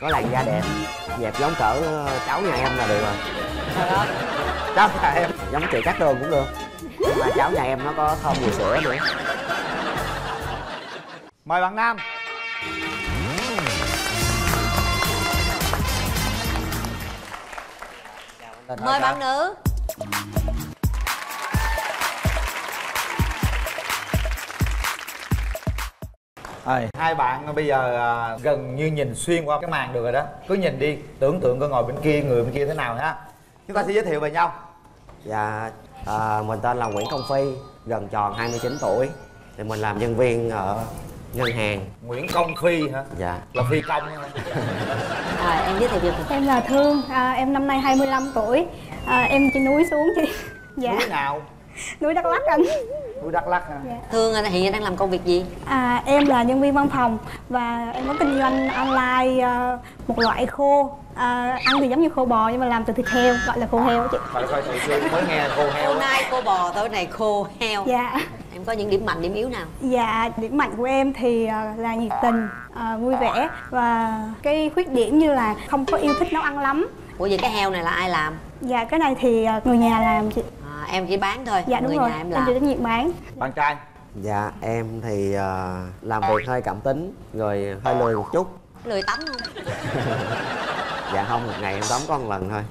có làn da đẹp dẹp giống cỡ ờ, cháu nhà em là được rồi. Cháu nhà em. Giống chị cát tường cũng được. Nhưng mà cháu nhà em nó có thơm mùi sữa nữa. Mời bạn nam. Mời bạn nữ Rồi, hai bạn bây giờ à, gần như nhìn xuyên qua cái màn được rồi đó. Cứ nhìn đi, tưởng tượng coi ngồi bên kia, người bên kia thế nào ha Chúng ta sẽ giới thiệu về nhau. Dạ à, mình tên là nguyễn công phi gần tròn 29 tuổi. Thì mình làm nhân viên ở ngân hàng. Nguyễn Công Phi hả? dạ. Là Phi Công à, em giới thiệu về mình. Em là Thương, à, em năm nay 25 tuổi. À, Em trên núi xuống chị Dạ, Núi nào? núi Đắk Lắk anh Núi Đắk Lắk hả? dạ. thương anh hiện đang làm công việc gì? À, Em là nhân viên văn phòng Và em có kinh doanh online à, một loại khô. À, Ăn thì giống như khô bò nhưng mà làm từ thịt heo, gọi là khô heo chị. Phải coi thử chưa, mới nghe khô heo cô nai cô bò tối này khô heo. Dạ. Em có những điểm mạnh điểm yếu nào? Dạ, điểm mạnh của em thì à, là nhiệt tình, à, vui vẻ Và cái khuyết điểm như là không có yêu thích nấu ăn lắm. Ủa vậy cái heo này là ai làm? Dạ, cái này thì à, người nhà làm chị à, em chỉ bán thôi. Dạ đúng người rồi, nhà em em làm. chịu trách nhiệm bán. Bạn trai? Dạ em thì ờ, làm việc hơi cảm tính rồi hơi lười một chút. Lười tắm không dạ không một ngày em tắm có một lần thôi.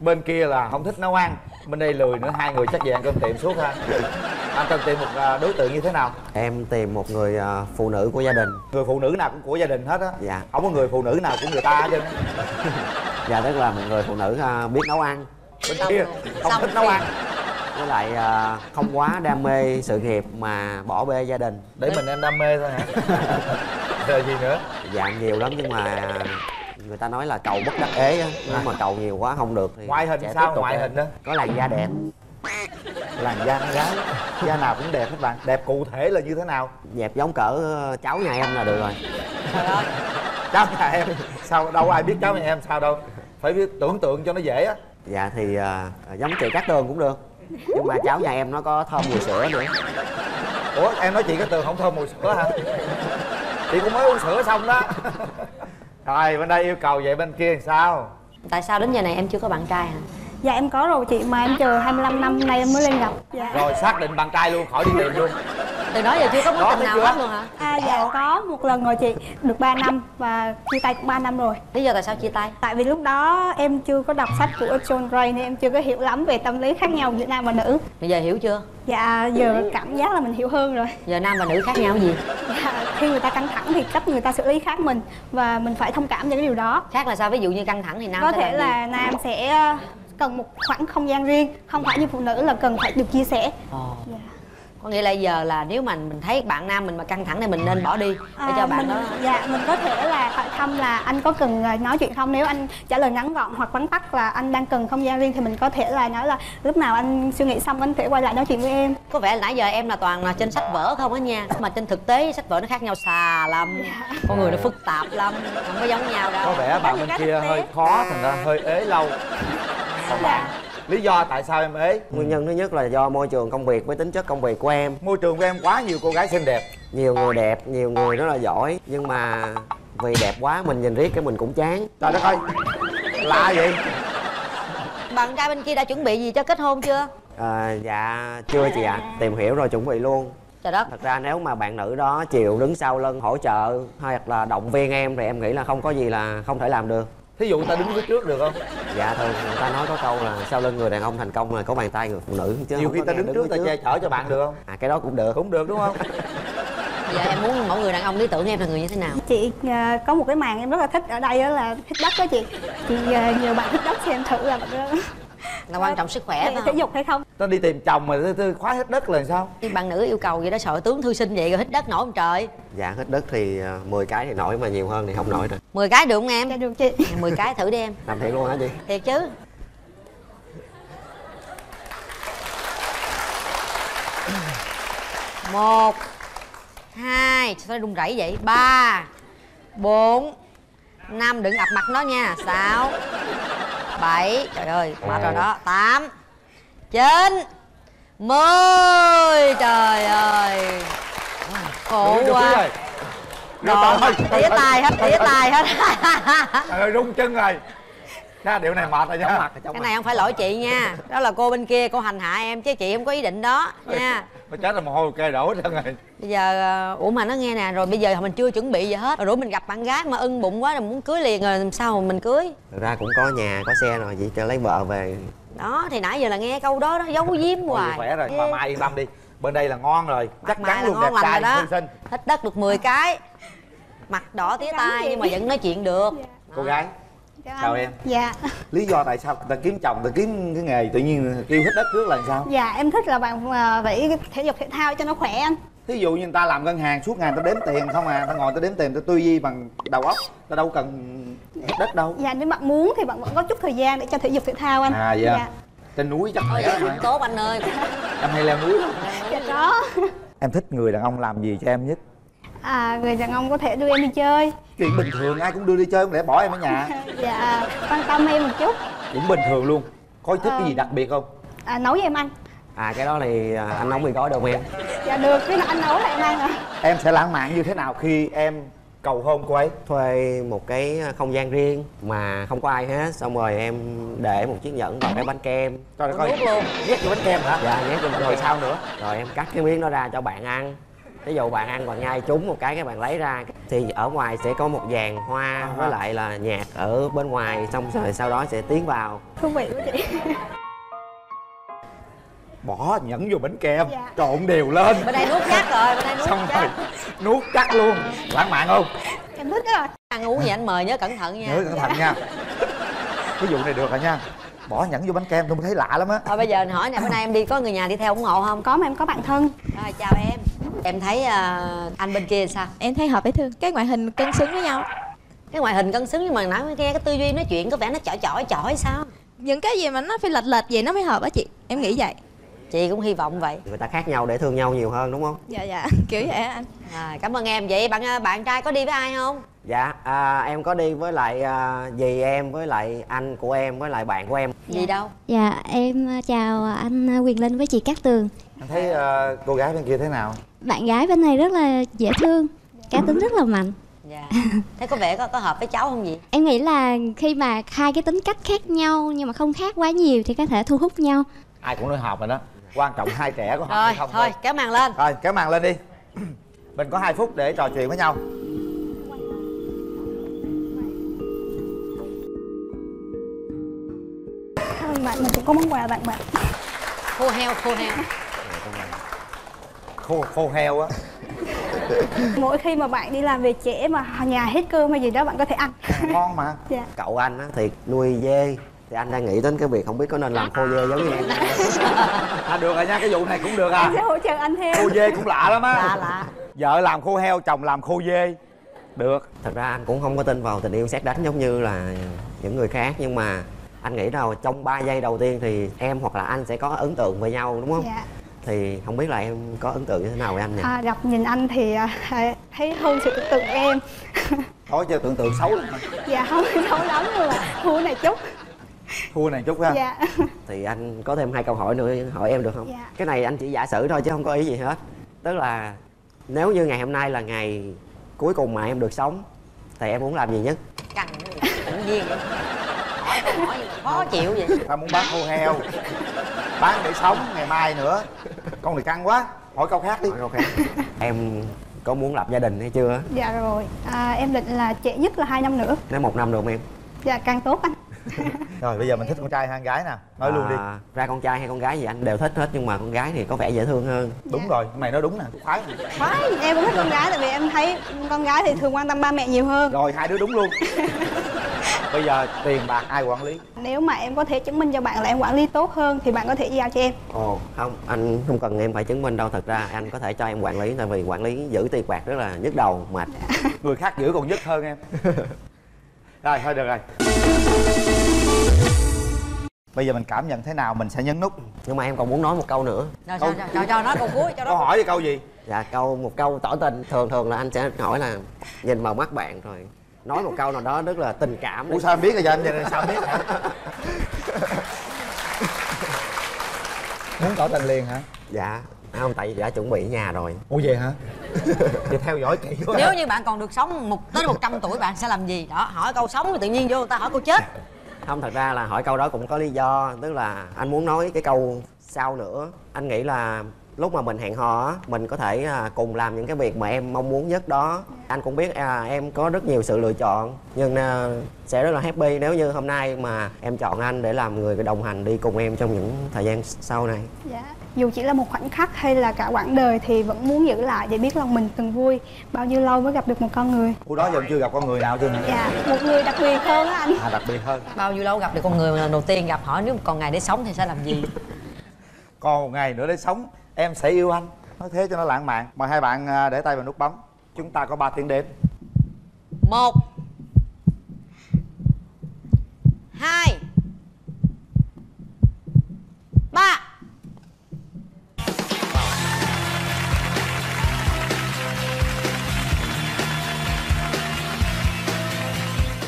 Bên kia là không thích nấu ăn Bên đây lười nữa, hai người chắc về ăn cơm tiệm suốt ha. Anh cần tìm một à, đối tượng như thế nào? em tìm một người phụ nữ của gia đình. Người phụ nữ nào cũng của gia đình hết á? Dạ. Không có người phụ nữ nào của người ta hết trơn dạ tức là một người phụ nữ biết nấu ăn Bên kia. không Xong thích nấu ăn. Với lại ờ, không quá đam mê sự nghiệp mà bỏ bê gia đình. Để mình em đam mê thôi hả? Rồi gì nữa? dạ nhiều lắm nhưng mà người ta nói là cầu bất đắc ế á. Nếu mà cầu nhiều quá không được thì Ngoại hình sẽ sao? Ngoại hình đó có làn da đẹp. Làn da con gái Da nào cũng đẹp hết bạn. Đẹp cụ thể là như thế nào? dẹp giống cỡ cháu nhà em là được rồi. Cháu nhà em. Sao đâu ai biết cháu nhà em sao đâu. Phải biết tưởng tượng cho nó dễ á dạ thì ờ, giống chị cát tường cũng được. Nhưng mà cháu nhà em nó có thơm mùi sữa nữa. Ủa em nói chị cái tường không thơm mùi sữa hả? Chị cũng mới uống sữa xong đó. Rồi bên đây yêu cầu vậy bên kia làm sao? tại sao đến giờ này em chưa có bạn trai hả? Dạ em có rồi chị mà em chờ 25 năm nay em mới lên gặp. Dạ. Rồi xác định bạn trai luôn khỏi đi tìm luôn từ đó giờ chưa có mối Đó, tình nào chưa? hết luôn hả? À dạ có một lần rồi chị. Được 3 năm và chia tay cũng 3 năm rồi. Lý do tại sao chia tay? Tại vì lúc đó em chưa có đọc sách của John Gray nên em chưa có hiểu lắm về tâm lý khác nhau giữa nam và nữ. Bây giờ hiểu chưa? Dạ giờ cảm giác là mình hiểu hơn rồi. Giờ nam và nữ khác nhau gì? Dạ, Khi người ta căng thẳng thì cách người ta xử lý khác mình Và mình phải thông cảm cho cái điều đó. Khác là sao? Ví dụ như căng thẳng thì nam Có sẽ thể làm gì? là nam sẽ ờ, cần một khoảng không gian riêng Không phải như phụ nữ là cần phải được chia sẻ. Ồ. Dạ. Có nghĩa là giờ là nếu mà mình thấy bạn nam mình mà căng thẳng thì mình nên bỏ đi để cho À, bạn mình, đó dạ mình có thể là hỏi thăm là anh có cần à, nói chuyện không? Nếu anh trả lời ngắn gọn hoặc vắn tắt là anh đang cần không gian riêng thì mình có thể là nói là lúc nào anh suy nghĩ xong anh thể quay lại nói chuyện với em. Có vẻ là nãy giờ em là toàn là trên sách vở không á nha mà trên thực tế sách vở nó khác nhau xà lắm con người nó phức tạp lắm không có giống nhau đâu. Có vẻ bạn bên kia hơi khó thành ra hơi ế lâu. Còn bạn Lý do tại sao em ế? nguyên nhân thứ nhất là do môi trường công việc với tính chất công việc của em. Môi trường của em quá nhiều cô gái xinh đẹp. Nhiều người đẹp nhiều người rất là giỏi. Nhưng mà vì đẹp quá mình nhìn riết cái mình cũng chán. Trời đất ơi Lạ vậy. Bạn trai bên kia đã chuẩn bị gì cho kết hôn chưa? À, dạ chưa chị ạ. Tìm hiểu rồi chuẩn bị luôn. Trời đất. Thật ra nếu mà bạn nữ đó chịu đứng sau lưng hỗ trợ hoặc là động viên em thì em nghĩ là không có gì là không thể làm được Thí dụ ta đứng phía trước được không? dạ thường người ta nói có câu là sau lưng người đàn ông thành công là có bàn tay người phụ nữ chứ Nhiều không khi ta nghe đứng trước ta che chở cho bạn được không? à cái đó cũng được Cũng được đúng không? giờ em muốn mẫu người đàn ông lý tưởng em là người như thế nào chị à, có một cái màn em rất là thích ở đây đó là hít đất đó chị chị à, nhờ bạn hít đất xem thử là là quan trọng sức khỏe phải thể dục hay không? Ta đi tìm chồng mà tôi khóa hết đất là sao? Bạn nữ yêu cầu vậy đó sợ tướng thư sinh vậy rồi hít đất nổi không trời. Dạ hít đất thì à, 10 cái thì nổi mà nhiều hơn thì không nổi rồi 10 cái được không em? Dạ được chị. 10 cái thử đi em. Làm thiệt luôn hả chị? Thiệt chứ. Một hai sao nó run rẩy vậy. Ba bốn năm đừng ập mặt nó nha. Sáu bảy. Trời ơi quá rồi đó. Tám. Chín. Mười. Trời ơi. Khổ quá. rồi. tía tay. hết tía tay hết Trời ơi rung chân rồi. Nha điệu này mệt rồi nha. Cái này không phải lỗi chị nha. Đó là cô bên kia cô hành hạ em chứ chị không có ý định đó nha Mà chết rồi mồ hôi kê đổ hết trơn rồi. Bây giờ ờ, ủa mà nó nghe nè rồi bây giờ mình chưa chuẩn bị gì hết. Rồi rủ mình gặp bạn gái mà ưng bụng quá rồi muốn cưới liền rồi làm sao mà mình cưới? Thực ra cũng có nhà có xe rồi chỉ cho lấy vợ về. Đó thì nãy giờ là nghe câu đó đó giấu giếm hoài. vậy khỏe rồi mà mai yên tâm đi. Bên đây là ngon rồi chắc chắn là luôn ngon đẹp trai đó. xinh xinh. Thích đất được 10 cái. Mặt đỏ tía tai chị. nhưng mà vẫn nói chuyện được. Cô gái Chào Chào em. Dạ. lý do tại sao người ta kiếm chồng ta kiếm cái nghề tự nhiên kêu hết đất trước là sao Dạ em thích là bạn à, phải thể dục thể thao cho nó khỏe anh. thí dụ như người ta làm ngân hàng suốt ngày ta đếm tiền không à ta ngồi ta đếm tiền ta tư duy bằng đầu óc ta đâu cần hết đất đâu Dạ nếu bạn muốn thì bạn vẫn có chút thời gian để cho thể dục thể thao anh. à dạ trên núi chắc khỏe cũng tốt anh ơi em hay leo núi lắm Dạ có. em thích người đàn ông làm gì cho em nhất À người đàn ông có thể đưa em đi chơi. chuyện bình thường ai cũng đưa đi chơi không lẽ bỏ em ở nhà Dạ quan tâm em một chút. cũng bình thường luôn có thích Ờ. cái gì đặc biệt không À, nấu cho em ăn. à cái đó thì à, anh nấu mì gói được không em Dạ được, cái nào anh nấu là em ăn à. em sẽ lãng mạn như thế nào khi em cầu hôn cô ấy thuê một cái không gian riêng mà không có ai hết xong rồi em để một chiếc nhẫn vào cái bánh kem cho nó Có coi luôn. nhét vô bánh kem hả dạ nhét cho rồi sao nữa rồi em cắt cái miếng đó ra cho bạn ăn ví dụ bạn ăn bạn nhai trúng một cái các bạn lấy ra thì ở ngoài sẽ có một dàn hoa với lại là nhạc ở bên ngoài xong rồi sau đó sẽ tiến vào. Thú vị quá chị. bỏ nhẫn vô bánh kem Dạ. trộn đều lên. Bên đây nuốt chắc rồi bên đây nuốt xong rồi chắc nuốt chắc luôn. Lãng mạn không? Em thích rồi. ăn uống gì anh mời nhớ cẩn thận nha. Nhớ cẩn thận nha. Cái vụ này được rồi nha bỏ nhẫn vô bánh kem tôi thấy lạ lắm á. Thôi bây giờ anh hỏi nè bữa nay em đi có người nhà đi theo ủng hộ không? Có mà em có bạn thân. rồi chào em. Em thấy ờ, anh bên kia sao? Em thấy hợp với thương. Cái ngoại hình cân xứng với nhau. Cái ngoại hình cân xứng nhưng mà nãy nghe cái tư duy nói chuyện có vẻ nó chỏi chỏi chỏi sao? Những cái gì mà nó phải lệch lệch vậy nó mới hợp á chị. Em nghĩ vậy. Chị cũng hy vọng vậy. Người ta khác nhau để thương nhau nhiều hơn đúng không? Dạ dạ. Kiểu vậy anh. À, cảm ơn em. Vậy bạn ờ, bạn trai có đi với ai không dạ à, em có đi với lại à, dì em với lại anh của em với lại bạn của em. Gì đâu? Dạ em ờ, chào anh ờ, Quyền Linh với chị Cát Tường. Anh thấy ờ, cô gái bên kia thế nào? Bạn gái bên này rất là dễ thương Cá tính rất là mạnh. Dạ. Thế có vẻ có có hợp với cháu không gì Em nghĩ là khi mà hai cái tính cách khác nhau nhưng mà không khác quá nhiều thì có thể thu hút nhau. Ai cũng nói hợp rồi đó. Quan trọng hai trẻ có hợp rồi hay không thôi kéo màn lên. Rồi kéo màn lên đi. Mình có 2 phút để trò chuyện với nhau ơn bạn, mình cũng có món quà tặng bạn. khô heo khô heo. Khô khô heo á. Mỗi khi mà bạn đi làm về trễ mà nhà hết cơm hay gì đó bạn có thể ăn. ngon mà. Dạ. cậu anh á thì nuôi dê. Thì anh đang nghĩ đến cái việc không biết có nên làm khô dê giống như em à, được rồi nha cái vụ này cũng được à. Em sẽ hỗ trợ anh theo. khô dê cũng lạ lắm á. Lạ lạ. Vợ làm khô heo chồng làm khô dê. Được. Thật ra anh cũng không có tin vào tình yêu xét đánh giống như là những người khác nhưng mà anh nghĩ đâu trong 3 giây đầu tiên thì em hoặc là anh sẽ có ấn tượng với nhau đúng không Dạ. thì không biết là em có ấn tượng như thế nào với anh nhỉ À, gặp nhìn anh thì à, thấy hơn sự tưởng tượng của em. nói cho tưởng tượng xấu lắm dạ không xấu lắm nhưng mà thua này chút. thua này chút ha Dạ. thì anh có thêm hai câu hỏi nữa hỏi em được không Dạ. cái này anh chỉ giả sử thôi chứ không có ý gì hết tức là nếu như ngày hôm nay là ngày cuối cùng mà em được sống thì em muốn làm gì nhất tự nhiên vậy hỏi khó chịu vậy. Ta muốn bán khô heo. Bán để sống ngày mai nữa. Con này căng quá. Hỏi câu khác đi. Hỏi câu khác. Em có muốn lập gia đình hay chưa Dạ rồi. À, em định là trễ nhất là 2 năm nữa. nếu một năm được không em? Dạ càng tốt anh. rồi bây giờ mình thích con trai hay con gái nè nói luôn đi. À, ra con trai hay con gái gì anh? Đều thích hết nhưng mà con gái thì có vẻ dễ thương hơn. Đúng rồi cái này nói đúng nè. Khoái. Khoái, em cũng thích con gái tại vì em thấy con gái thì thường quan tâm ba mẹ nhiều hơn. rồi hai đứa đúng luôn. Bây giờ tiền bạc ai quản lý? Nếu mà em có thể chứng minh cho bạn là em quản lý tốt hơn thì bạn có thể giao cho em. ồ không anh không cần em phải chứng minh đâu. Thật ra anh có thể cho em quản lý tại vì quản lý giữ tiền bạc rất là nhức đầu mệt. Người khác giữ còn nhất hơn em rồi thôi được rồi. Bây giờ mình cảm nhận thế nào mình sẽ nhấn nút? Nhưng mà em còn muốn nói một câu nữa. Rồi cho, cho, cho, cho nói câu cuối cho câu nó hỏi thì câu gì? Dạ câu một câu tỏ tình. Thường thường là anh sẽ hỏi là nhìn vào mắt bạn rồi nói một câu nào đó rất là tình cảm. Ủa sao em biết rồi giờ anh vậy sao em biết hả muốn tỏ tình liền hả? Dạ không tại vì đã chuẩn bị ở nhà rồi. Ủa vậy hả? Thì theo dõi kỹ quá. Nếu như bạn còn được sống một tới 100 tuổi bạn sẽ làm gì? Đó hỏi câu sống thì tự nhiên vô người ta hỏi câu chết. Không thật ra là hỏi câu đó cũng có lý do. Tức là anh muốn nói cái câu sau nữa. Anh nghĩ là lúc mà mình hẹn hò á mình có thể à, cùng làm những cái việc mà em mong muốn nhất đó. Anh cũng biết à, em có rất nhiều sự lựa chọn nhưng à, sẽ rất là happy nếu như hôm nay mà em chọn anh để làm người đồng hành đi cùng em trong những thời gian sau này. Dạ. Dù chỉ là một khoảnh khắc hay là cả quãng đời thì vẫn muốn giữ lại để biết lòng mình từng vui. Bao nhiêu lâu mới gặp được một con người? Ủa đó giờ chưa gặp con người nào chưa? Dạ, một người đặc biệt hơn á anh. À đặc biệt hơn. Bao nhiêu lâu gặp được con người mà lần đầu tiên gặp hỏi nếu còn ngày để sống thì sẽ làm gì? Còn một ngày nữa để sống Em sẽ yêu anh. Nói thế cho nó lãng mạn. Mời hai bạn à, để tay vào nút bấm. Chúng ta có 3 tiếng đếm. Một. Hai. Ba.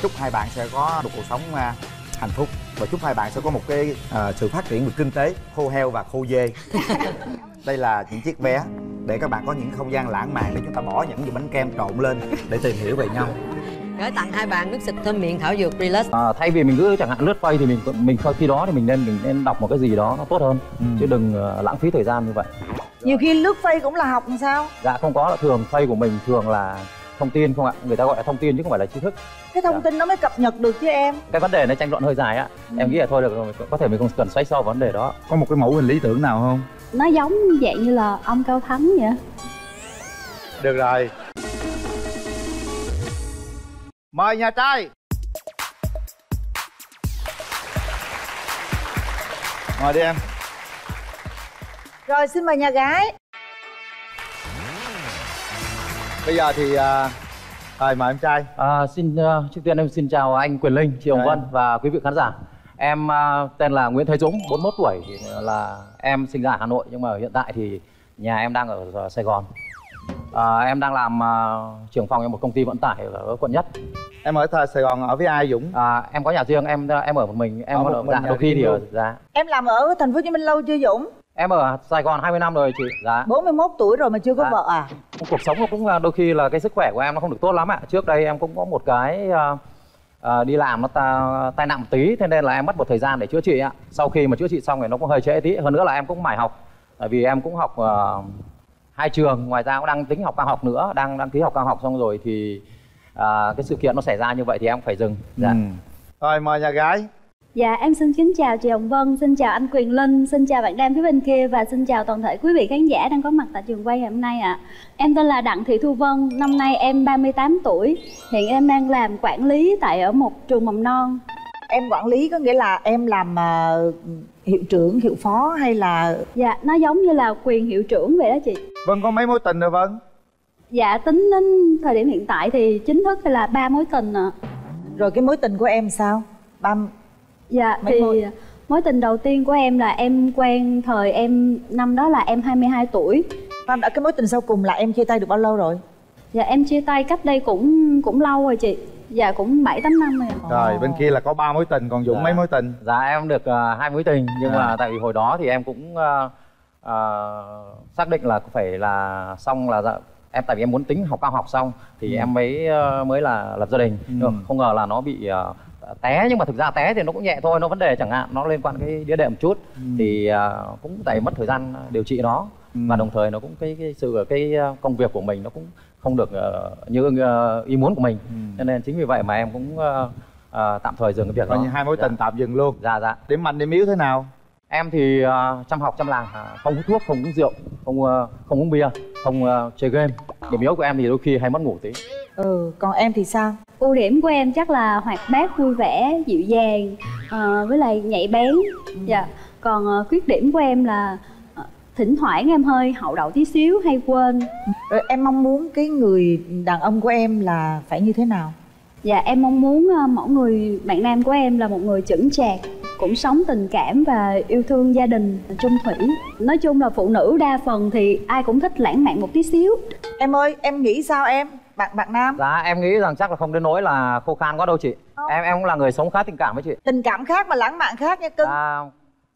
Chúc hai bạn sẽ có một cuộc sống à, hạnh phúc Và chúc hai bạn sẽ có một cái à, sự phát triển về kinh tế Khô heo và khô dê. Đây là những chiếc vé để các bạn có những không gian lãng mạn để chúng ta bỏ những gì bánh kem trộn lên để tìm hiểu về nhau. Gửi tặng hai bạn nước xịt thơm miệng thảo dược relax. À, thay vì mình cứ chẳng hạn lướt face thì mình mình khi đó thì mình nên mình nên đọc một cái gì đó nó tốt hơn Ừ. chứ đừng ờ, lãng phí thời gian như vậy. Nhiều khi lướt face cũng là học làm sao? Dạ không có là thường face của mình thường là thông tin không ạ? Người ta gọi là thông tin chứ không phải là tri thức. Cái thông tin nó mới cập nhật được chứ em. Cái vấn đề này tranh luận hơi dài á. Em nghĩ là thôi được rồi có thể mình không cần xoáy sâu vào vấn đề đó. Có một cái mẫu hình lý tưởng nào không? nó giống dạng như là ông cao thắng vậy. Được rồi. Mời nhà trai. Mời đi em. Rồi xin mời nhà gái Bây giờ thì à, Rồi mời em trai. À, xin ờ, trước tiên em xin chào anh Quyền Linh chị Hồng Chào Vân và quý vị khán giả. Em ờ, tên là Nguyễn Thế Dũng 41 tuổi. Thì là em sinh ra ở Hà Nội nhưng mà hiện tại thì nhà em đang ở, ở Sài Gòn. À, em đang làm ờ, trưởng phòng cho một công ty vận tải ở quận nhất. Em ở thời Sài Gòn ở với ai Dũng? À, em có nhà riêng, em em ở một mình, em Ở có một ở mình dạ, đôi khi thì ở dạ. em làm ở thành phố hồ chí minh lâu chưa dũng Em ở Sài Gòn 20 năm rồi chị. Dạ. 41 tuổi rồi mà chưa có Dạ. vợ à Cuộc sống nó cũng là đôi khi là cái sức khỏe của em nó không được tốt lắm ạ. Trước đây em cũng có một cái à, à, đi làm nó ta, tai nạn một tí, thế nên là em mất một thời gian để chữa trị ạ. Sau khi mà chữa trị xong thì nó cũng hơi trễ tí. Hơn nữa là em cũng mải học, tại vì em cũng học à, hai trường, ngoài ra cũng đang tính học cao học nữa, đang đăng ký học cao học xong rồi thì à, cái sự kiện nó xảy ra như vậy thì em phải dừng. Dạ. Ừ. Rồi mời nhà gái Dạ em xin kính chào chị Hồng Vân, xin chào anh Quyền Linh, xin chào bạn nam phía bên kia và xin chào toàn thể quý vị khán giả đang có mặt tại trường quay ngày hôm nay ạ. Em tên là Đặng Thị Thu Vân, năm nay em 38 tuổi, hiện em đang làm quản lý tại ở một trường mầm non. em quản lý có nghĩa là em làm à, hiệu trưởng hiệu phó hay là Dạ nó giống như là quyền hiệu trưởng vậy đó chị. Vân có mấy mối tình rồi Vân? Dạ tính đến thời điểm hiện tại thì chính thức là ba mối tình ạ. rồi cái mối tình của em sao ba Dạ Mấy thì mối? mối tình đầu tiên của em là em quen thời em năm đó là em 22 tuổi. Pam đã cái mối tình sau cùng là em chia tay được bao lâu rồi Dạ em chia tay cách đây cũng cũng lâu rồi chị. Dạ cũng 7 8 năm rồi. Rồi bên kia là có ba mối tình Còn Dũng Dạ. mấy mối tình? Dạ em được ờ, hai mối tình nhưng À. mà tại vì hồi đó thì em cũng ờ, ờ, xác định là phải là xong là dạ, em tại vì em muốn tính học cao học xong thì em mới ờ, mới là lập gia đình Ừ. Không ngờ là nó bị ờ, té nhưng mà thực ra té thì nó cũng nhẹ thôi nó vấn đề chẳng hạn nó liên quan cái đĩa đệm một chút thì ờ, cũng tại mất thời gian điều trị nó Ừ. và đồng thời nó cũng cái cái sự cái công việc của mình nó cũng không được ờ, như ờ, ý muốn của mình Ừ. cho nên chính vì vậy mà em cũng ờ, ờ, tạm thời dừng cái việc đó như hai mối Dạ. tình tạm dừng luôn dạ dạ Điểm mạnh điểm yếu thế nào? Em thì ờ, chăm học chăm làm à, không hút thuốc không uống rượu không ờ, không uống bia không ờ, chơi game điểm yếu của em thì đôi khi hay mất ngủ tí ừ còn em thì sao Ưu điểm của em chắc là hoạt bát, vui vẻ, dịu dàng, ờ, với lại nhạy bén. Dạ. Còn ờ, khuyết điểm của em là thỉnh thoảng em hơi hậu đậu tí xíu hay quên. rồi em mong muốn cái người đàn ông của em là phải như thế nào Dạ em mong muốn ờ, mỗi người bạn nam của em là một người chững chạc, cũng sống tình cảm và yêu thương gia đình, trung thủy. Nói chung là phụ nữ đa phần thì ai cũng thích lãng mạn một tí xíu. em ơi em nghĩ sao em? Bạn bạn nam? Dạ em nghĩ rằng chắc là không đến nỗi là khô khan quá đâu chị. Không. em em cũng là người sống khá tình cảm với chị. Tình cảm khác mà lãng mạn khác nha cưng. Dạ,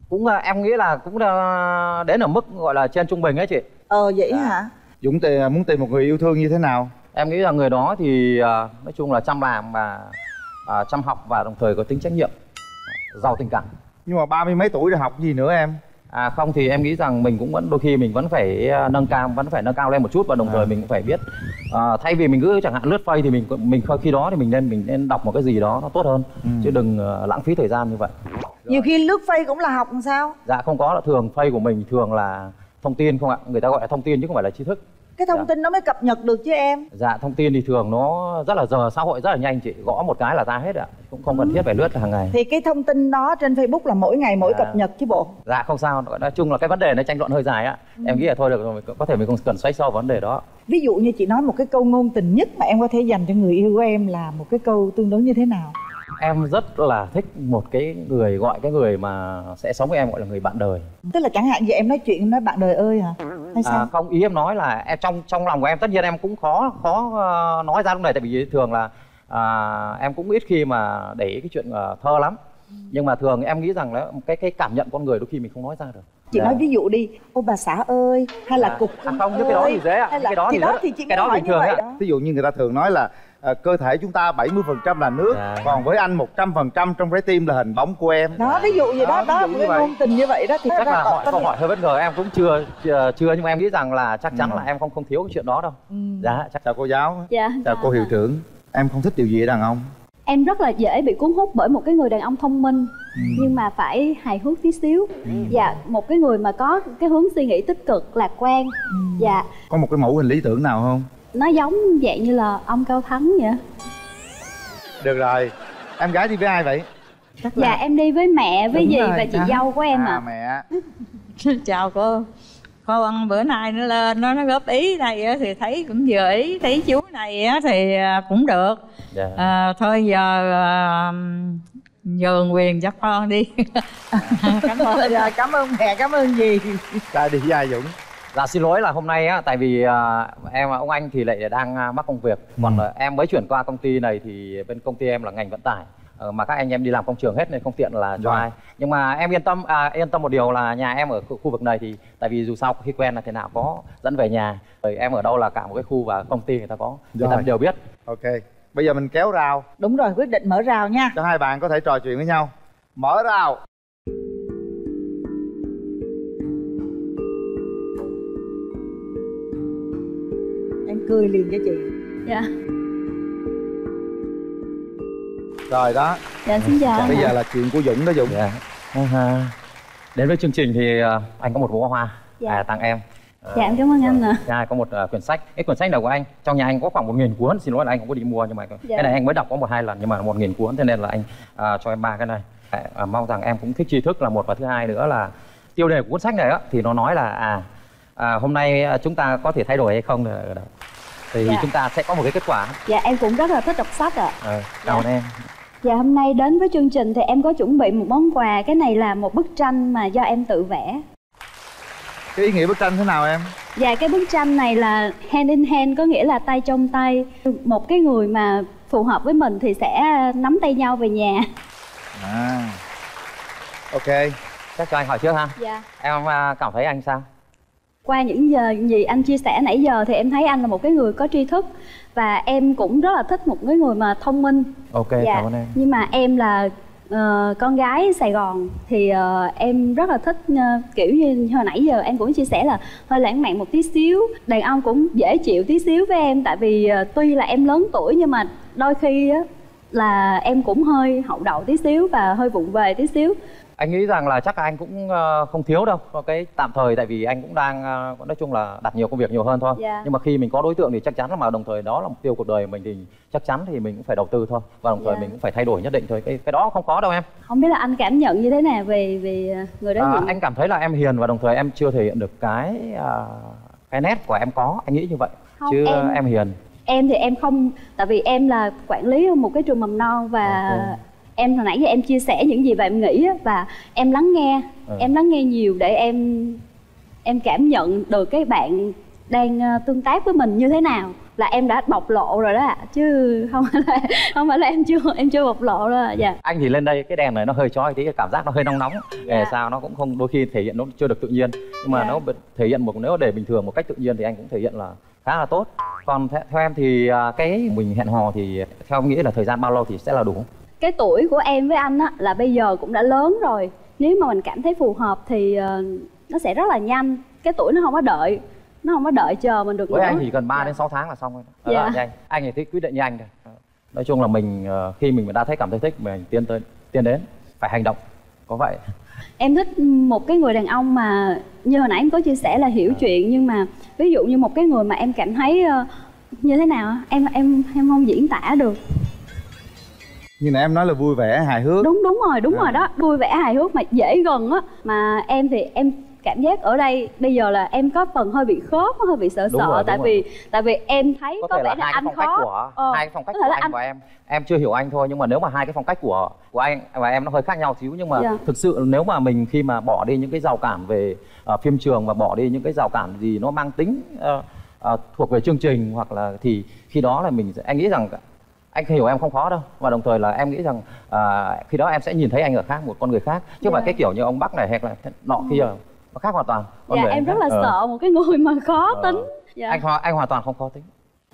cũng ờ, em nghĩ là cũng ờ, đến ở mức gọi là trên trung bình ấy chị. Ờ vậy Dạ. hả? Dũng tì- muốn tìm một người yêu thương như thế nào? Em nghĩ là người đó thì à, nói chung là chăm làm và à, chăm học và đồng thời có tính trách nhiệm giàu tình cảm nhưng mà ba mươi mấy tuổi rồi học gì nữa em À không thì em nghĩ rằng mình cũng vẫn đôi khi mình vẫn phải à, nâng cao vẫn phải nâng cao lên một chút và đồng thời À. mình cũng phải biết à, thay vì mình cứ chẳng hạn lướt face thì mình mình khi đó thì mình nên mình nên đọc một cái gì đó nó tốt hơn Ừ. chứ đừng ờ, lãng phí thời gian như vậy. nhiều khi lướt face cũng là học làm sao Dạ không có là thường face của mình thường là thông tin không ạ người ta gọi là thông tin chứ không phải là tri thức. Cái thông Dạ. tin nó mới cập nhật được chứ em Dạ thông tin thì thường nó rất là giờ xã hội rất là nhanh chị gõ một cái là ra hết ạ cũng không cần thiết phải lướt hàng ngày. thì cái thông tin đó trên facebook là mỗi ngày mỗi Dạ. cập nhật chứ bộ Dạ không sao nói chung là cái vấn đề nó tranh luận hơi dài ạ em nghĩ là thôi được rồi có thể mình không cần xoáy sâu vào vấn đề đó. ví dụ như chị nói một cái câu ngôn tình nhất mà em có thể dành cho người yêu của em là một cái câu tương đối như thế nào em rất là thích một cái người gọi cái người mà sẽ sống với em gọi là người bạn đời. Tức là chẳng hạn như em nói chuyện em nói bạn đời ơi hả? Hay sao? à, không ý em nói là em trong trong lòng của em tất nhiên em cũng khó khó ờ, nói ra lúc này tại vì thường là à, em cũng ít khi mà để ý cái chuyện ờ, thơ lắm. Nhưng mà thường em nghĩ rằng là cái cái cảm nhận con người đôi khi mình không nói ra được. Chị Dạ. nói ví dụ đi ô bà xã ơi hay là À, cục à, không, chứ cái đó thì dễ ạ. là Cái đó thì thì đó rất- thì chị cái đó bình thường ạ. ví dụ như người ta thường nói là à, cơ thể chúng ta 70% là nước Dạ. còn với anh 100% trong trái tim là hình bóng của em. Đó ví dụ vậy đó Đó, đó, như cái ngôn tình như vậy đó thì chắc là hỏi có câu hỏi hơi bất ngờ em cũng chưa chưa, chưa nhưng mà em nghĩ rằng là chắc chắn Ừ. là em không không thiếu cái chuyện đó đâu. Ừ. dạ chắc chào cô giáo. Dạ chào cô hiệu trưởng. Em không thích điều gì ở đàn ông. Em rất là dễ bị cuốn hút bởi một cái người đàn ông thông minh Ừ. nhưng mà phải hài hước tí xíu. Dạ một cái người mà có cái hướng suy nghĩ tích cực lạc quan. Dạ. Có một cái mẫu hình lý tưởng nào không nó giống dạng như là ông cao thắng vậy được rồi. Em gái đi với ai vậy? Dạ em đi với mẹ với Đúng dì rồi, và chị đó. dâu của em à ạ. mẹ. Chào cô. Cô ăn bữa nay nó lên nó nó góp ý này á, thì thấy cũng vừa ý thấy chú này á, thì à, cũng được. Dạ. à, thôi giờ à, nhường quyền cho con đi. Cảm ơn. Rồi, cảm ơn mẹ cảm ơn gì trai đi với ai dũng Dạ xin lỗi là hôm nay á, tại vì à, em ông anh thì lại đang à, mắc công việc, còn Ừ. em mới chuyển qua công ty này thì bên công ty em là ngành vận tải, Ờ, mà các anh em đi làm công trường hết nên không tiện là cho Vâng. ai. Nhưng mà em yên tâm, à, yên tâm một điều là nhà em ở khu, khu vực này thì tại vì dù sao khi quen là thế nào có dẫn về nhà, rồi em ở đâu là cả một cái khu và công ty người ta có, người ta Rồi. đều biết. ok bây giờ mình kéo rào đúng rồi quyết định mở rào nha cho hai bạn có thể trò chuyện với nhau mở rào cười liền cho chị dạ rồi đó dạ xin chào bây giờ là chuyện của dũng đó dũng Dạ. À, Đến với chương trình thì à, anh có một bó hoa Dạ. à, tặng em. Ờ, dạ em cảm ơn anh ạ Nhà có một ờ, quyển sách. Cái quyển sách này của anh, trong nhà anh có khoảng một nghìn cuốn. Xin lỗi là anh không có đi mua nhưng mà Dạ. cái này anh mới đọc có một hai lần nhưng mà một nghìn cuốn thế nên là anh à, cho em ba cái này. À, mong rằng em cũng thích tri thức là một và thứ hai nữa là tiêu đề của cuốn sách này á thì nó nói là à, à hôm nay chúng ta có thể thay đổi hay không là. Thì Dạ. chúng ta sẽ có một cái kết quả. dạ em cũng rất là thích đọc sách ạ Ờ, cảm ơn em. Dạ hôm nay đến với chương trình thì em có chuẩn bị một món quà Cái này là một bức tranh mà do em tự vẽ cái ý nghĩa bức tranh thế nào em Dạ cái bức tranh này là hand in hand có nghĩa là tay trong tay Một cái người mà phù hợp với mình thì sẽ nắm tay nhau về nhà à ok Chắc cho anh hỏi trước ha. Dạ Em à, cảm thấy anh sao? Qua những giờ gì anh chia sẻ nãy giờ thì em thấy anh là một cái người có tri thức Và em cũng rất là thích một cái người mà thông minh Ok, dạ. cảm ơn em. Nhưng mà em là ờ, con gái Sài Gòn thì ờ, em rất là thích ờ, kiểu như hồi nãy giờ em cũng chia sẻ là hơi lãng mạn một tí xíu đàn ông cũng dễ chịu tí xíu với em tại vì ờ, tuy là em lớn tuổi nhưng mà đôi khi á là em cũng hơi hậu đậu tí xíu và hơi vụng về tí xíu anh nghĩ rằng là chắc anh cũng ờ, không thiếu đâu có cái tạm thời tại vì anh cũng đang ờ, nói chung là đặt nhiều công việc nhiều hơn thôi. Dạ. nhưng mà khi mình có đối tượng thì chắc chắn là mà đồng thời đó là mục tiêu cuộc đời mình thì chắc chắn thì mình cũng phải đầu tư thôi. Và đồng thời Dạ. mình cũng phải thay đổi nhất định thôi. Cái cái đó không có đâu em. Không biết là anh cảm nhận như thế nào về về ờ, người đối à, anh cảm thấy là em hiền và đồng thời em chưa thể hiện được cái à, cái nét của em có. Anh nghĩ như vậy. Không, chứ em- em hiền. em thì em không tại vì em là quản lý một cái trường mầm non và Ok. Em hồi nãy giờ em chia sẻ những gì mà em nghĩ á, và em lắng nghe. Ừ. em lắng nghe nhiều để em em cảm nhận được cái bạn đang ờ, tương tác với mình như thế nào. Là em đã bộc lộ rồi đó ạ chứ không phải là không phải là em chưa em chưa bộc lộ ạ. dạ. Anh thì lên đây cái đèn này nó hơi chói tí cái cảm giác nó hơi nóng nóng. Để sao nó cũng không đôi khi thể hiện nó chưa được tự nhiên. Nhưng mà Dạ. nó thể hiện một nếu để bình thường một cách tự nhiên thì anh cũng thể hiện là khá là tốt. Còn theo, theo em thì à, cái mình hẹn hò thì theo em nghĩ là thời gian bao lâu thì sẽ là đủ cái tuổi của em với anh á là bây giờ cũng đã lớn rồi. Nếu mà mình cảm thấy phù hợp thì ờ, nó sẽ rất là nhanh. Cái tuổi nó không có đợi nó không có đợi chờ mình được với nữa. anh thì cần 3 đến 6 tháng là xong rồi đó. Dạ. Là nhanh. Anh thì thích quyết định như anh thôi nói chung là mình ờ, khi mình đã thấy cảm thấy thích mình tiến tới tiến đến phải hành động. Có vậy. Em thích một cái người đàn ông mà như hồi nãy em có chia sẻ là hiểu chuyện nhưng mà ví dụ như một cái người mà em cảm thấy ờ, như thế nào em em em không diễn tả được như nãy em nói là vui vẻ hài hước. Đúng đúng rồi đúng À. rồi đó. Vui vẻ hài hước mà dễ gần á. Mà em thì em cảm giác ở đây bây giờ là em có phần hơi bị khớp hơi bị sợ Đúng sợ. rồi, tại rồi. vì tại vì em thấy có, có, thể vẻ là là anh khó. của Ờ, hai cái phong cách của là anh, và em. Em chưa hiểu anh thôi nhưng mà nếu mà hai cái phong cách của của anh và em nó hơi khác nhau xíu nhưng mà Dạ. thực sự nếu mà mình khi mà bỏ đi những cái rào cản về ờ, phim trường và bỏ đi những cái rào cản gì nó mang tính ờ, ờ, thuộc về chương trình hoặc là thì khi đó là mình anh nghĩ rằng anh hiểu em không khó đâu và đồng thời là em nghĩ rằng à, khi đó em sẽ nhìn thấy anh ở khác một con người khác chứ không phải Dạ. cái kiểu như ông bắc này hay là nọ kia nó khác hoàn toàn Con dạ người em khác. rất là Ờ. sợ một cái người mà khó Ờ. tính dạ anh ho- anh hoàn toàn không khó tính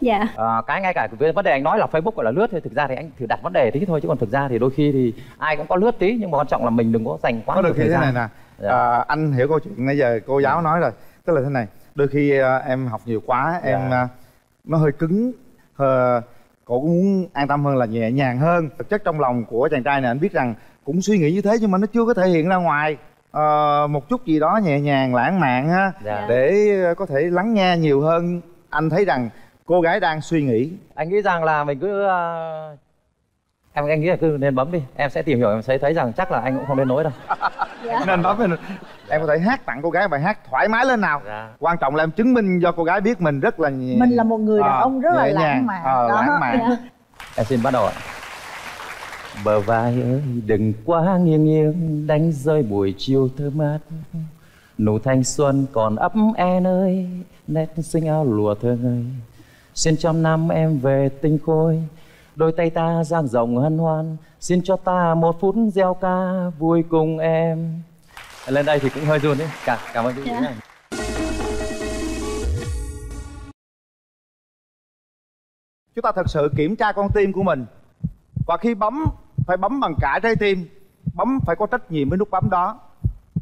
dạ À, cái ngay cả cái vấn đề anh nói là Facebook gọi là lướt thì thực ra thì anh thử đặt vấn đề tí thôi chứ còn thực ra thì đôi khi thì ai cũng có lướt tí nhưng mà quan trọng là mình đừng có dành quá có được thời thế gian. này nè Dạ. à, anh hiểu câu chuyện nãy giờ cô giáo nói rồi tức là thế này đôi khi à, em học nhiều quá em Dạ. à, nó hơi cứng ờ, cô cũng muốn an tâm hơn là nhẹ nhàng hơn. Thực chất trong lòng của chàng trai này anh biết rằng cũng suy nghĩ như thế nhưng mà nó chưa có thể hiện ra ngoài. Ờ, một chút gì đó nhẹ nhàng lãng mạn ha Dạ. để có thể lắng nghe nhiều hơn. Anh thấy rằng cô gái đang suy nghĩ. Anh nghĩ rằng là mình cứ ờ, em anh nghĩ là cứ nên bấm đi. Em sẽ tìm hiểu em sẽ thấy rằng chắc là anh cũng không đến nỗi đâu. Nên nói với em có thể hát tặng cô gái bài hát thoải mái lên nào. Dạ. quan trọng là em chứng minh cho cô gái biết mình rất là mình là một người đàn Ờ, ông rất là nhẹ lãng mạn. Ờ, lãng mạn. Dạ. em xin bắt đầu ạ. Bờ vai ơi đừng quá nghiêng nghiêng đánh rơi buổi chiều thơ mát. Nụ thanh xuân còn ấp en ơi nét xinh áo lụa thơ ngây xin cho năm em về tinh khôi đôi tay ta dang rộng hân hoan. Xin cho ta một phút gieo ca vui cùng em lên đây thì cũng hơi run đấy. Cảm cảm ơn chị Dạ. yeah. chúng ta thật sự kiểm tra con tim của mình. Và khi bấm phải bấm bằng cả trái tim. Bấm phải có trách nhiệm với nút bấm đó.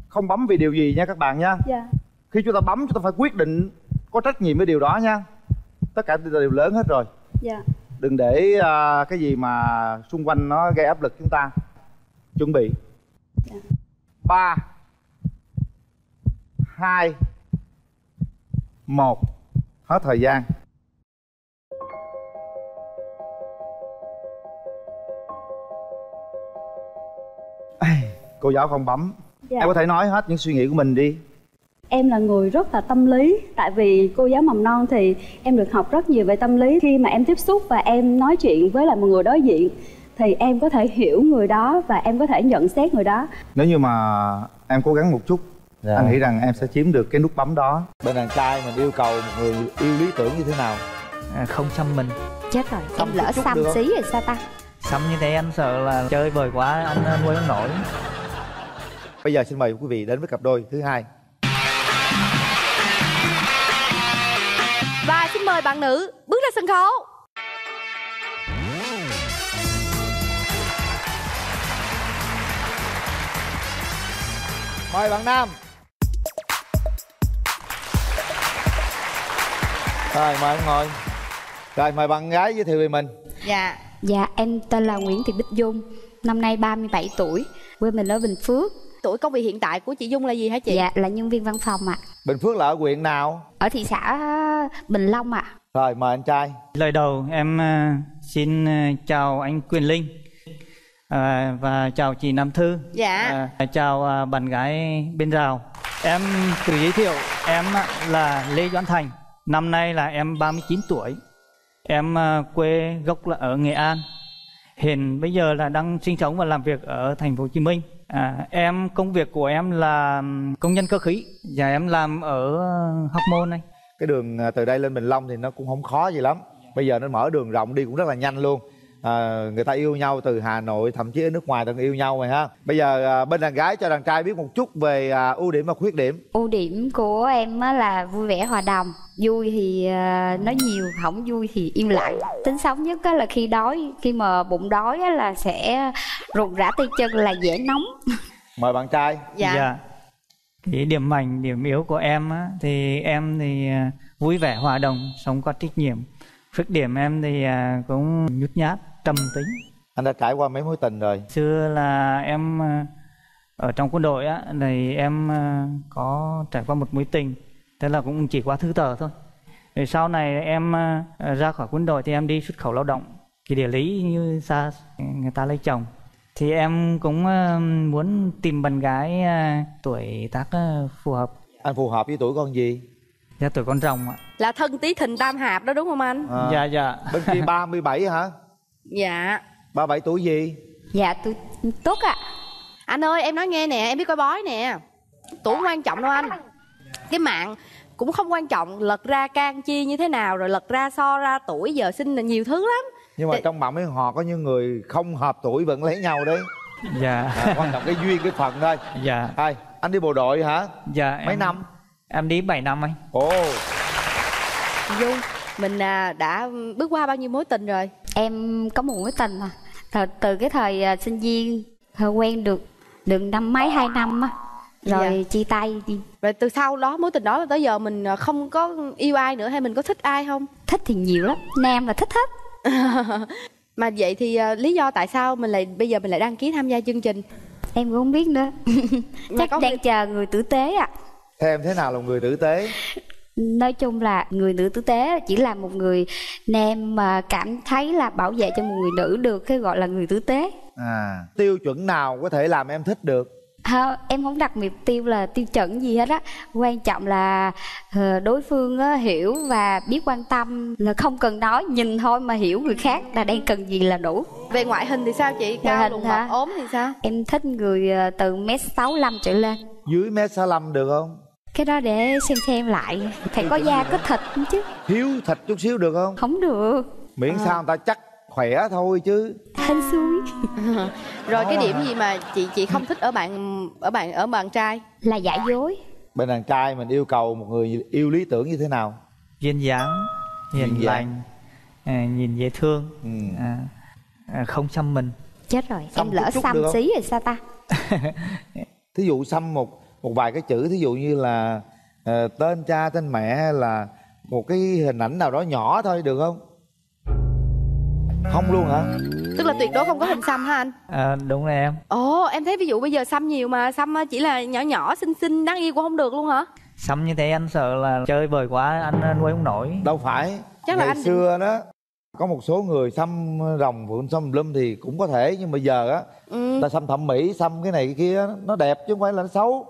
Không bấm vì điều gì nha các bạn nha? Dạ. Khi chúng ta bấm chúng ta phải quyết định có trách nhiệm với điều đó nha. Tất cả đều lớn hết rồi. Dạ. Đừng để à, cái gì mà xung quanh nó gây áp lực chúng ta. Chuẩn bị. Ba hai một hết thời gian. Cô giáo không bấm. Dạ. em có thể nói hết những suy nghĩ của mình đi. Em là người rất là tâm lý Tại vì cô giáo mầm non thì em được học rất nhiều về tâm lý. Khi mà em tiếp xúc và em nói chuyện với lại một người đối diện Thì em có thể hiểu người đó và em có thể nhận xét người đó. Nếu như mà em cố gắng một chút Dạ. anh nghĩ rằng em sẽ chiếm được cái nút bấm đó. Bên đàn trai mình yêu cầu một người yêu lý tưởng như thế nào? À, không xăm mình. Chết rồi Xăm lỡ xăm xí rồi sao ta? Xăm như thế anh sợ là chơi bời quá anh ờ, nuôi không nổi. Bây giờ xin mời quý vị đến với cặp đôi thứ hai. Và xin mời bạn nữ bước ra sân khấu. Mời bạn nam rồi mời em ngồi. Rồi mời bạn gái giới thiệu về mình. Dạ. Dạ, em tên là Nguyễn Thị Bích Dung, năm nay 37 tuổi, quê mình ở Bình Phước. tuổi công việc hiện tại của chị dung là gì hả chị? Dạ, là nhân viên văn phòng ạ. bình phước là ở huyện nào? Ở thị xã Bình Long ạ. rồi mời anh trai. Lời đầu em ờ, xin ờ, chào anh Quyền Linh ờ, và chào chị Nam Thư. Dạ. Ờ, chào ờ, bạn gái bên rào. Em tự giới thiệu em là Lê Doãn Thành năm nay là em 39 tuổi. Em ờ, quê gốc là ở Nghệ An. Hiện bây giờ là đang sinh sống và làm việc ở thành phố Hồ Chí Minh. À, em công việc của em là công nhân cơ khí. Và em làm ở ờ, Hóc Môn này. Cái đường à, từ đây lên bình long thì nó cũng không khó gì lắm. Bây giờ nó mở đường rộng đi cũng rất là nhanh luôn à, người ta yêu nhau từ hà nội thậm chí ở nước ngoài từng yêu nhau rồi ha. Bây giờ à, bên đàn gái cho đàn trai biết một chút về à, ưu điểm và khuyết điểm. Ưu điểm của em á là vui vẻ hòa đồng. Vui thì ờ, nói nhiều không vui thì im lặng. Tính xấu nhất á là khi đói khi mà bụng đói á là sẽ rụng rã tay chân là dễ nóng. Mời bạn trai. Dạ. cái điểm mạnh điểm yếu của em á, thì em thì à, vui vẻ hòa đồng sống có trách nhiệm khuyết điểm em thì à, cũng nhút nhát trầm tính. Anh đã trải qua mấy mối tình rồi? Xưa là em à, ở trong quân đội á thì em à, có trải qua một mối tình thế là cũng chỉ qua thư tờ thôi. Rồi sau này em ra khỏi quân đội thì em đi xuất khẩu lao động cái địa lý như xa người ta lấy chồng. Thì em cũng muốn tìm bạn gái tuổi tác phù hợp. Anh phù hợp với tuổi con gì dạ tuổi con rồng ạ. Là thân tí thìn tam hạp đó đúng không anh? À, dạ dạ. Bên kia 37 hả? Dạ. 37 tuổi gì? Dạ tôi tốt ạ. Anh ơi em nói nghe nè em biết coi bói nè. Tuổi quan trọng đâu anh? Cái mạng cũng không quan trọng Lật ra can chi như thế nào Rồi lật ra so ra tuổi giờ sinh là nhiều thứ lắm. Nhưng mà trong bạn mấy họ có những người không hợp tuổi vẫn lấy nhau đấy. Dạ. À, quan trọng cái duyên cái phận thôi. Dạ. Thôi, anh đi bộ đội hả? Dạ mấy em, năm em đi 7 năm anh. Ồ. Dung Mình à, đã bước qua bao nhiêu mối tình rồi? Em có một mối tình à. Từ, từ cái thời à, sinh viên hơi quen được được năm mấy hai năm á. Rồi chia tay đi. Rồi từ sau đó mối tình đó tới giờ mình à, không có yêu ai nữa Hay mình có thích ai không? Thích thì nhiều lắm. Nam là thích hết. Mà vậy thì à, lý do tại sao mình lại bây giờ mình lại đăng ký tham gia chương trình? Em cũng không biết nữa. Chắc đang việc- chờ người tử tế ạ theo em thế nào là người tử tế? Nói chung là người nữ tử tế chỉ là một người nam mà cảm thấy là bảo vệ cho một người nữ được cái gọi là người tử tế. À tiêu chuẩn nào có thể làm em thích được? Không, em không đặt mục tiêu là tiêu chuẩn gì hết á. Quan trọng là ờ, đối phương á, hiểu và biết quan tâm. Là không cần nói nhìn thôi mà hiểu người khác là đang cần gì là đủ. Về ngoại hình thì sao chị? Cao lùn hả? mập ốm thì sao? em thích người ờ, từ mét sáu trở lên. Dưới mét sáu được không cái đó để xem xem lại. Phải có da có thịt chứ? Thiếu thịt chút xíu được không? Không được. Miễn sao người ta chắc khỏe thôi chứ. Hên xui. Rồi cái điểm gì mà chị chị không thích ở bạn ở bạn ở bạn trai? là giả dối. Bên đàn trai mình yêu cầu một người yêu lý tưởng như thế nào? Duyên dáng hiền dáng. lành à, nhìn dễ thương ừ. à, à, không xăm mình. Chết rồi. Xăm em lỡ xăm xí rồi sao ta? Thí dụ xăm một một vài cái chữ thí dụ như là ờ, tên cha tên mẹ hay là một cái hình ảnh nào đó nhỏ thôi được không không luôn hả Tức là tuyệt đối không có hình xăm hả anh? à, đúng rồi em Ồ em thấy ví dụ bây giờ xăm nhiều mà xăm chỉ là nhỏ nhỏ xinh xinh đáng yêu cũng không được luôn hả? xăm như thế anh sợ là chơi bời quá anh nuôi không nổi đâu phải Chắc là ngày anh- xưa đó có một số người xăm rồng phượng xăm lum thì cũng có thể nhưng bây giờ á Ừ. ta xăm thẩm mỹ xăm cái này cái kia nó đẹp chứ không phải là nó xấu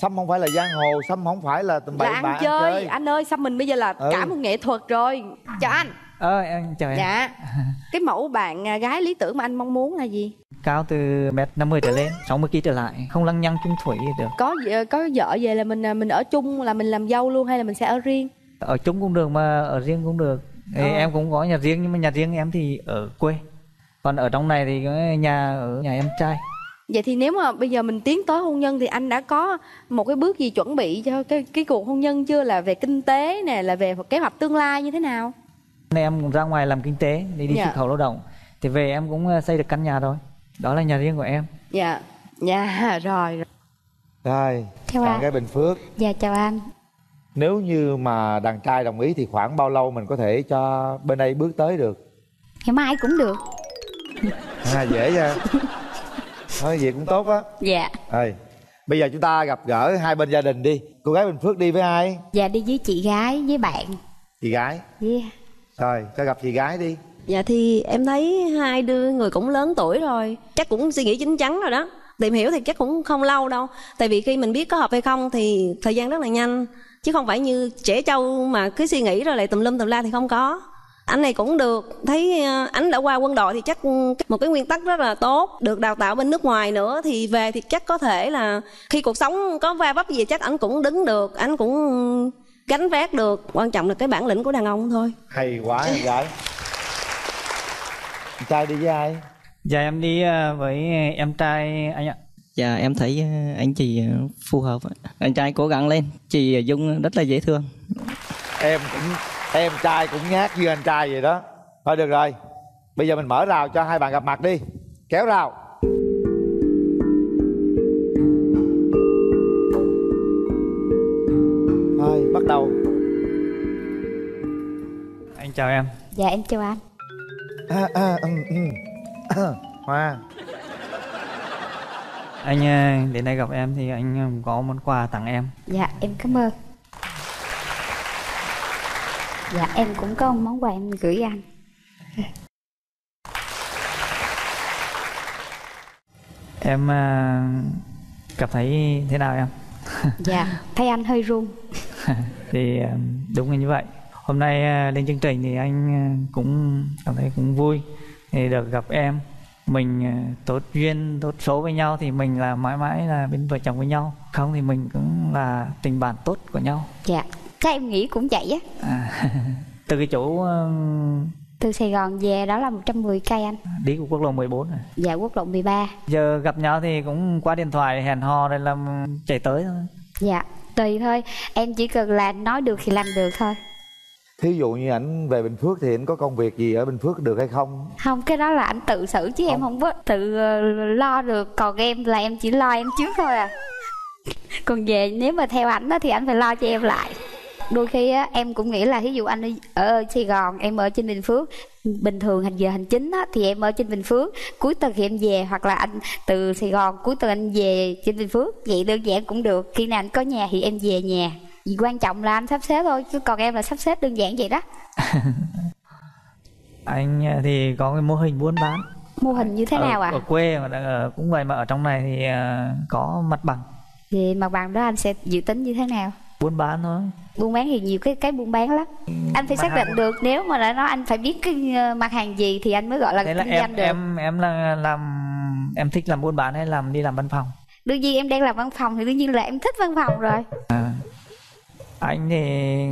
xăm không phải là giang hồ xăm không phải là tầm bậy Là ăn bạ chơi. anh ơi xăm mình bây giờ là Ừ. cả một nghệ thuật rồi. Chào anh. ờ em chào em Dạ. Cái mẫu bạn à, gái lý tưởng mà anh mong muốn là gì? cao từ mét 50 trở lên 60 kg trở lại không lăng nhăng chung thủy gì được Có có vợ về là mình à, mình ở chung là mình làm dâu luôn hay là mình sẽ ở riêng? ở chung cũng được mà ở riêng cũng được Thì Ờ. em cũng có nhà riêng nhưng mà nhà riêng em thì ở quê còn ở trong này thì cái nhà ở nhà em trai Vậy thì nếu mà bây giờ mình tiến tới hôn nhân thì anh đã có một cái bước gì chuẩn bị cho cái cái cuộc hôn nhân chưa là về kinh tế nè là về kế hoạch tương lai như thế nào? Nên em cũng ra ngoài làm kinh tế để đi Dạ. xuất khẩu lao động thì về em cũng ờ, xây được căn nhà rồi đó là nhà riêng của em Dạ. Dạ rồi. rồi. rồi Theo bạn anh. gái bình phước dạ chào anh nếu như mà đàn trai đồng ý thì khoảng bao lâu mình có thể cho bên đây bước tới được ngày mai cũng được à, dễ nha thôi vậy cũng tốt á. Dạ. Rồi bây giờ chúng ta gặp gỡ hai bên gia đình đi. Cô gái bình phước đi với ai? Dạ đi với chị gái với bạn. Chị gái. Yeah. rồi cho gặp chị gái đi. Dạ thì em thấy hai đứa người cũng lớn tuổi rồi. Chắc cũng suy nghĩ chín chắn rồi đó. Tìm hiểu thì chắc cũng không lâu đâu. Tại vì khi mình biết có hợp hay không thì thời gian rất là nhanh. Chứ không phải như trẻ trâu mà cứ suy nghĩ rồi lại tùm lum tùm la thì không có Anh này cũng được. Thấy ờ, anh đã qua quân đội thì chắc một cái nguyên tắc rất là tốt. Được đào tạo bên nước ngoài nữa Thì về thì chắc có thể là Khi cuộc sống có va vấp gì chắc anh cũng đứng được Anh cũng gánh vác được. Quan trọng là cái bản lĩnh của đàn ông thôi. Hay quá em gái. Anh trai đi với ai? Dạ em đi ờ, với em trai anh ạ. Dạ em thấy ờ, anh chị phù hợp ạ. Anh trai cố gắng lên. Chị Dung rất là dễ thương. Em cũng em trai cũng nhát như anh trai vậy đó. Thôi được rồi. Bây giờ mình mở rào cho hai bạn gặp mặt đi. Kéo rào. Thôi bắt đầu. Anh chào em. Dạ em chào anh. À, à, ừ, ừ. hoa. Anh ờ, đến đây gặp em thì anh ờ, có món quà tặng em. Dạ em cảm ơn Dạ em cũng có một món quà em gửi anh. Em ờ, cảm thấy thế nào em? Dạ thấy anh hơi run. Thì ờ, đúng là như vậy. Hôm nay ờ, lên chương trình thì anh cũng cảm thấy cũng vui thì được gặp em. Mình tốt duyên tốt số với nhau thì mình là mãi mãi là bên vợ chồng với nhau. Không thì mình cũng là tình bạn tốt của nhau. Dạ chắc em nghĩ cũng vậy á? À, từ cái chỗ Từ Sài Gòn về đó là 110 cây anh. đi của quốc lộ 14 này Dạ quốc lộ 13 giờ gặp nhau thì cũng qua điện thoại hẹn hò rồi làm chạy tới thôi. Dạ tùy thôi. Em chỉ cần là nói được thì làm được thôi. Thí dụ như ảnh về bình phước thì ảnh có công việc gì ở bình phước được hay không? Không cái đó là anh tự xử chứ em không. có tự ờ, lo được. Còn em là em chỉ lo em trước thôi à. Còn về nếu mà theo ảnh á thì anh phải lo cho em lại Đôi khi á, em cũng nghĩ là ví dụ anh ở Sài Gòn em ở trên Bình Phước bình thường hành giờ hành chính á, thì em ở trên Bình Phước. Cuối tuần thì em về hoặc là anh từ Sài Gòn cuối tuần anh về trên Bình Phước. Vậy đơn giản cũng được khi nào anh có nhà thì em về nhà. Vì quan trọng là anh sắp xếp thôi chứ còn em là sắp xếp đơn giản vậy đó. Anh ờ, thì có cái mô hình buôn bán. Mô hình như thế ở, nào ạ? ở quê mà ở cũng vậy mà ở trong này thì ờ, có mặt bằng. Thì mặt bằng đó anh sẽ dự tính như thế nào? buôn bán thôi Buôn bán thì nhiều cái cái buôn bán lắm. Anh phải mặt xác định được nếu mà đã nói anh phải biết cái ờ, mặt hàng gì thì anh mới gọi là thế là kinh em doanh được. em em là làm em thích làm buôn bán hay làm đi làm văn phòng Đương nhiên em đang làm văn phòng thì đương nhiên là em thích văn phòng rồi. à. anh thì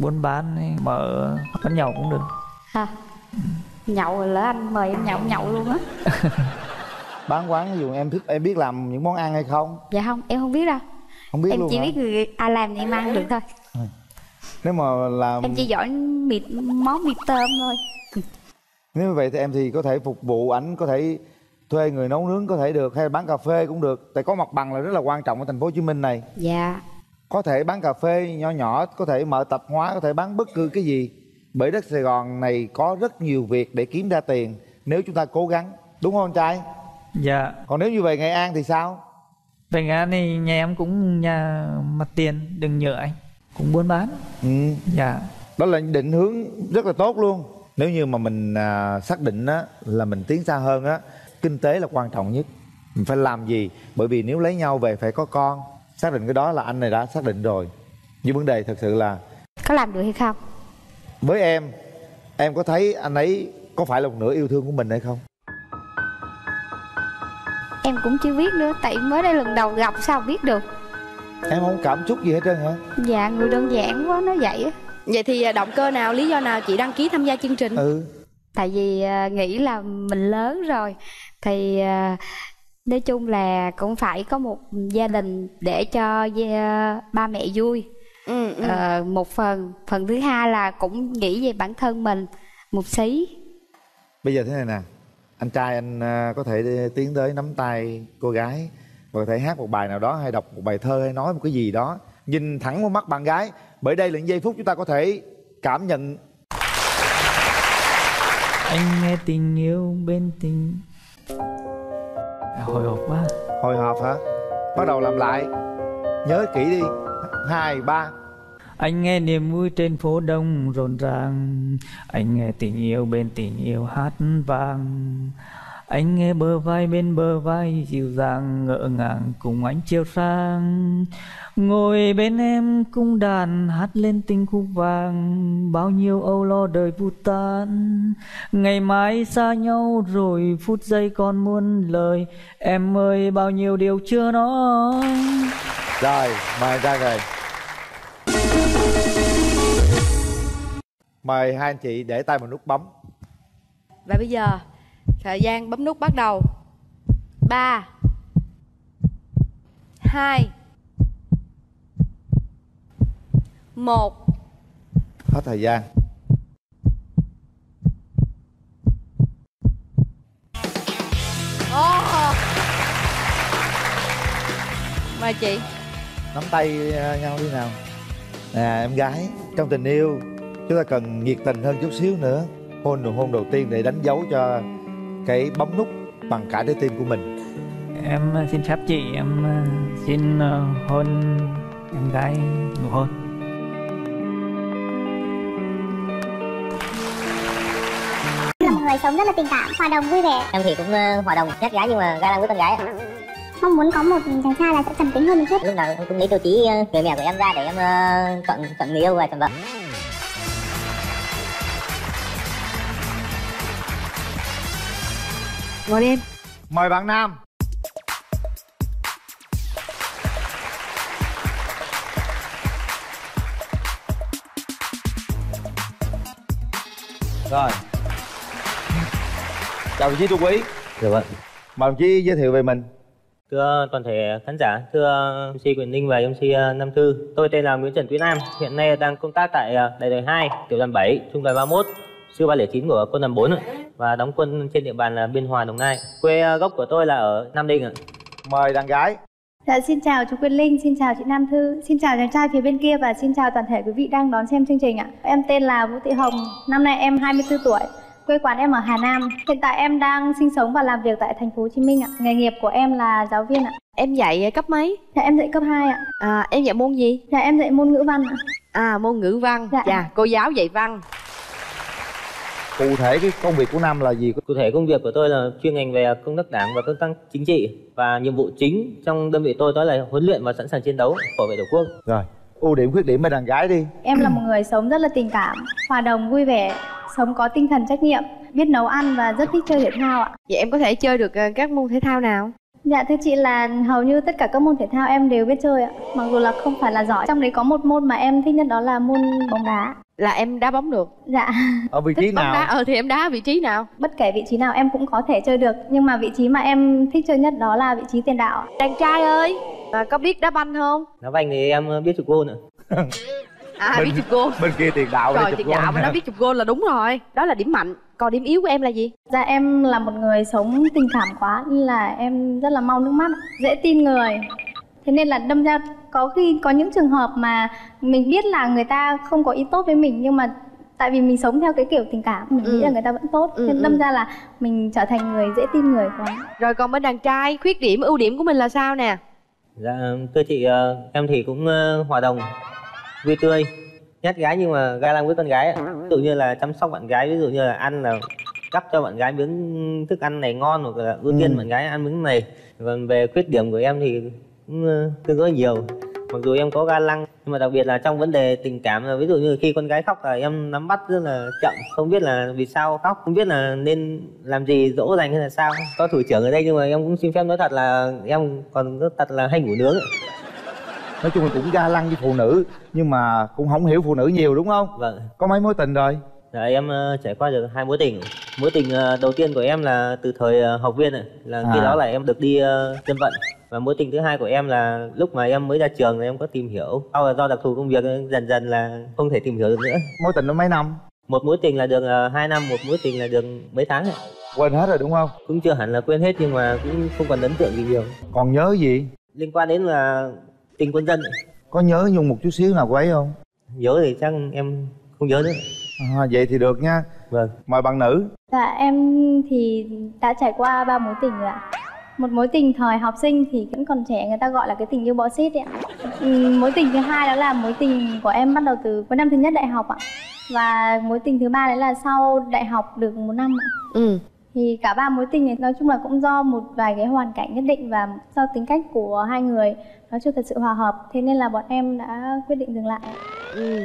buôn bán thì mở quán nhậu cũng được Hả? Nhậu rồi lỡ anh mời em nhậu nhậu luôn á. bán quán ví dụ em thích em biết làm những món ăn hay không Dạ không, em không biết đâu. không biết em luôn chỉ hả biết người ai làm thì em ăn được thôi. Nếu mà làm Em chỉ giỏi mịt món mì tôm thôi. nếu như vậy thì em thì có thể phục vụ ảnh có thể thuê người nấu nướng có thể được hay bán cà phê cũng được. Tại có mặt bằng là rất là quan trọng ở thành phố Hồ Chí Minh này. Dạ. có thể bán cà phê nhỏ nhỏ có thể mở tạp hóa có thể bán bất cứ cái gì. Bởi đất Sài Gòn này có rất nhiều việc để kiếm ra tiền nếu chúng ta cố gắng. Đúng không anh trai? Dạ. Còn nếu như về Nghệ An thì sao? Về Nga thì nhà em cũng nhà mặt tiền đừng nhớ anh cũng buôn bán. Ừ. dạ. Đó là định hướng rất là tốt luôn. Nếu như mà mình à, xác định á là mình tiến xa hơn á kinh tế là quan trọng nhất. Mình phải làm gì? Bởi vì nếu lấy nhau về phải có con xác định cái đó là anh này đã xác định rồi. Nhưng vấn đề thật sự là Có làm được hay không? với em em có thấy anh ấy có phải là một nửa yêu thương của mình hay không? Em cũng chưa biết nữa, tại mới đây lần đầu gặp sao biết được. Em không cảm xúc gì hết trơn hả? Dạ, người đơn giản quá, nó vậy á. Vậy thì à, động cơ nào, lý do nào chị đăng ký tham gia chương trình? ừ. Tại vì à, nghĩ là mình lớn rồi. Thì à, nói chung là cũng phải có một gia đình để cho ba mẹ vui. Ừ, ừ. Ờ, Một phần, phần thứ hai là cũng nghĩ về bản thân mình một xí. Bây giờ thế này nè. Anh trai anh có thể tiến tới nắm tay cô gái và có thể hát một bài nào đó hay đọc một bài thơ hay nói một cái gì đó. Nhìn thẳng vào mắt bạn gái. Bởi đây là những giây phút chúng ta có thể cảm nhận. Anh nghe tình yêu bên tình. Hồi hộp quá. Hồi hộp hả? Bắt đầu làm lại. Nhớ kỹ đi. Hai ba. Anh nghe niềm vui trên phố đông rộn ràng. Anh nghe tình yêu bên tình yêu hát vang Anh nghe bờ vai bên bờ vai dịu dàng ngỡ ngàng cùng anh chiều sang Ngồi bên em cung đàn hát lên tình khúc vàng Bao nhiêu âu lo đời vụt tan Ngày mai xa nhau rồi phút giây còn muôn lời Em ơi bao nhiêu điều chưa nói. Rồi mời trai rồi mời hai anh chị để tay vào nút bấm. Và bây giờ thời gian bấm nút bắt đầu. 3 2 1 hết thời gian. Oh. Mời chị. Nắm tay ờ, nhau đi nào. Nè em gái trong tình yêu chúng ta cần nhiệt tình hơn chút xíu nữa. Hôn nụ hôn đầu tiên để đánh dấu cho cái bấm nút bằng cả trái tim của mình. Em ờ, xin phép chị em ờ, xin ờ, hôn em gái nụ hôn. người sống rất là tình cảm hòa đồng vui vẻ. Em thì cũng hòa đồng nhát gái nhưng mà ga lăng với con gái mong muốn có một chàng trai là sẽ trầm tính hơn một chút. Lúc nào cũng lấy tiêu chí người mẹ của em ra để em chọn chọn người yêu và chọn vợ Ngồi đi em. Mời bạn nam. Rồi. Chào đồng chí trung quý. Dạ vâng. mời đồng chí giới thiệu về mình. Thưa toàn thể khán giả, thưa MC Quyền Ninh và MC Nam Thư, tôi tên là Nguyễn Trần Quý Nam, hiện nay đang công tác tại ờ, đại đội 2, tiểu đoàn 7, trung đoàn 31, sư 309 của quân đoàn 4 ạ, và đóng quân trên địa bàn là Biên Hòa, Đồng Nai. Quê ờ, gốc của tôi là ở Nam Định ạ. Mời đàn gái. Dạ xin chào chú Quyên Linh, xin chào chị Nam Thư, xin chào chàng trai phía bên kia và xin chào toàn thể quý vị đang đón xem chương trình ạ. Em tên là Vũ Thị Hồng, năm nay em 24 tuổi, quê quán em ở Hà Nam. Hiện tại em đang sinh sống và làm việc tại thành phố Hồ Chí Minh ạ. Nghề nghiệp của em là giáo viên ạ. Em dạy cấp mấy? Dạ em dạy cấp 2 ạ. À, em dạy môn gì? Dạ em dạy môn ngữ văn ạ. À môn ngữ văn. Dạ. Dạ, cô giáo dạy văn. Cụ thể cái công việc của nam là gì Cụ thể công việc của tôi là chuyên ngành về công tác đảng và công tác chính trị và nhiệm vụ chính trong đơn vị tôi đó là huấn luyện và sẵn sàng chiến đấu bảo vệ tổ quốc. rồi ưu điểm khuyết điểm với đàn gái đi Em là một người sống rất là tình cảm, hòa đồng vui vẻ, sống có tinh thần trách nhiệm, biết nấu ăn và rất thích chơi thể thao ạ. Vậy em có thể chơi được ờ, các môn thể thao nào? Dạ thưa chị là hầu như tất cả các môn thể thao em đều biết chơi ạ Mặc dù là không phải là giỏi Trong đấy có một môn mà em thích nhất đó là môn bóng đá Là em đá bóng được? Dạ ở vị trí Thích nào đá, ờ thì em đá vị trí nào? Bất kể vị trí nào em cũng có thể chơi được Nhưng mà vị trí mà em thích chơi nhất đó là vị trí tiền đạo. Đàn trai ơi, à, có biết đá banh không? Đá banh thì em ờ, biết chụp gôn ạ. À biết chụp gôn bên kia tiền đạo Rồi gôn đạo mà nó biết chụp gôn là đúng rồi Đó là điểm mạnh Còn điểm yếu của em là gì? Dạ em là một người sống tình cảm quá Nên là em rất là mau nước mắt. Dễ tin người Thế nên là đâm ra có khi có những trường hợp mà Mình biết là người ta không có ý tốt với mình Nhưng mà tại vì mình sống theo cái kiểu tình cảm Mình Ừ. nghĩ là người ta vẫn tốt Ừ, Nên ừ. đâm ra là mình trở thành người dễ tin người quá Rồi còn bên đàn trai, khuyết điểm, ưu điểm của mình là sao nè? Dạ thưa chị ờ, em thì cũng ờ, hòa đồng, vui tươi, nhát gái nhưng mà ga lăng với con gái. Ví dụ như là chăm sóc bạn gái, ví dụ như là ăn là cắt cho bạn gái miếng thức ăn này ngon hoặc là ưu tiên Ừ. bạn gái ăn miếng này. Còn về khuyết điểm của em thì cũng ờ, tương đối nhiều. Mặc dù em có ga lăng nhưng mà đặc biệt là trong vấn đề tình cảm là ví dụ như khi con gái khóc là em nắm bắt rất là chậm, không biết là vì sao khóc, không biết là nên làm gì dỗ dành hay là sao. Có thủ trưởng ở đây nhưng mà em cũng xin phép nói thật là em còn rất thật là hay ngủ nướng. nói chung là cũng ga lăng với phụ nữ nhưng mà cũng không hiểu phụ nữ nhiều đúng không Vâng. có mấy mối tình rồi Dạ, em ờ, trải qua được hai mối tình. Mối tình ờ, đầu tiên của em là từ thời ờ, học viên ạ, là khi À. đó là em được đi dân vận. Và mối tình thứ hai của em là lúc mà em mới ra trường là em có tìm hiểu. Sau là do đặc thù công việc dần dần là không thể tìm hiểu được nữa. mối tình nó mấy năm Một mối tình là được 2 năm, một mối tình là được mấy tháng ạ. quên hết rồi đúng không Cũng chưa hẳn là quên hết nhưng mà cũng không còn ấn tượng gì nhiều. còn nhớ gì Liên quan đến là tình quân dân ạ. có nhớ nhung một chút xíu nào của ấy không Nhớ thì chắc em không nhớ nữa. à, vậy thì được nha Vâng. mời bạn nữ Dạ em thì đã trải qua ba mối tình rồi ạ một mối tình thời học sinh thì vẫn còn trẻ người ta gọi là cái tình yêu bọ xít ạ Ừm, mối tình thứ hai đó là mối tình của em bắt đầu từ cuối năm thứ nhất đại học ạ và mối tình thứ ba đấy là sau đại học được một năm ạ Ừ. thì cả ba mối tình này nói chung là cũng do một vài cái hoàn cảnh nhất định và do tính cách của hai người nó chưa thật sự hòa hợp thế nên là bọn em đã quyết định dừng lại Ừ.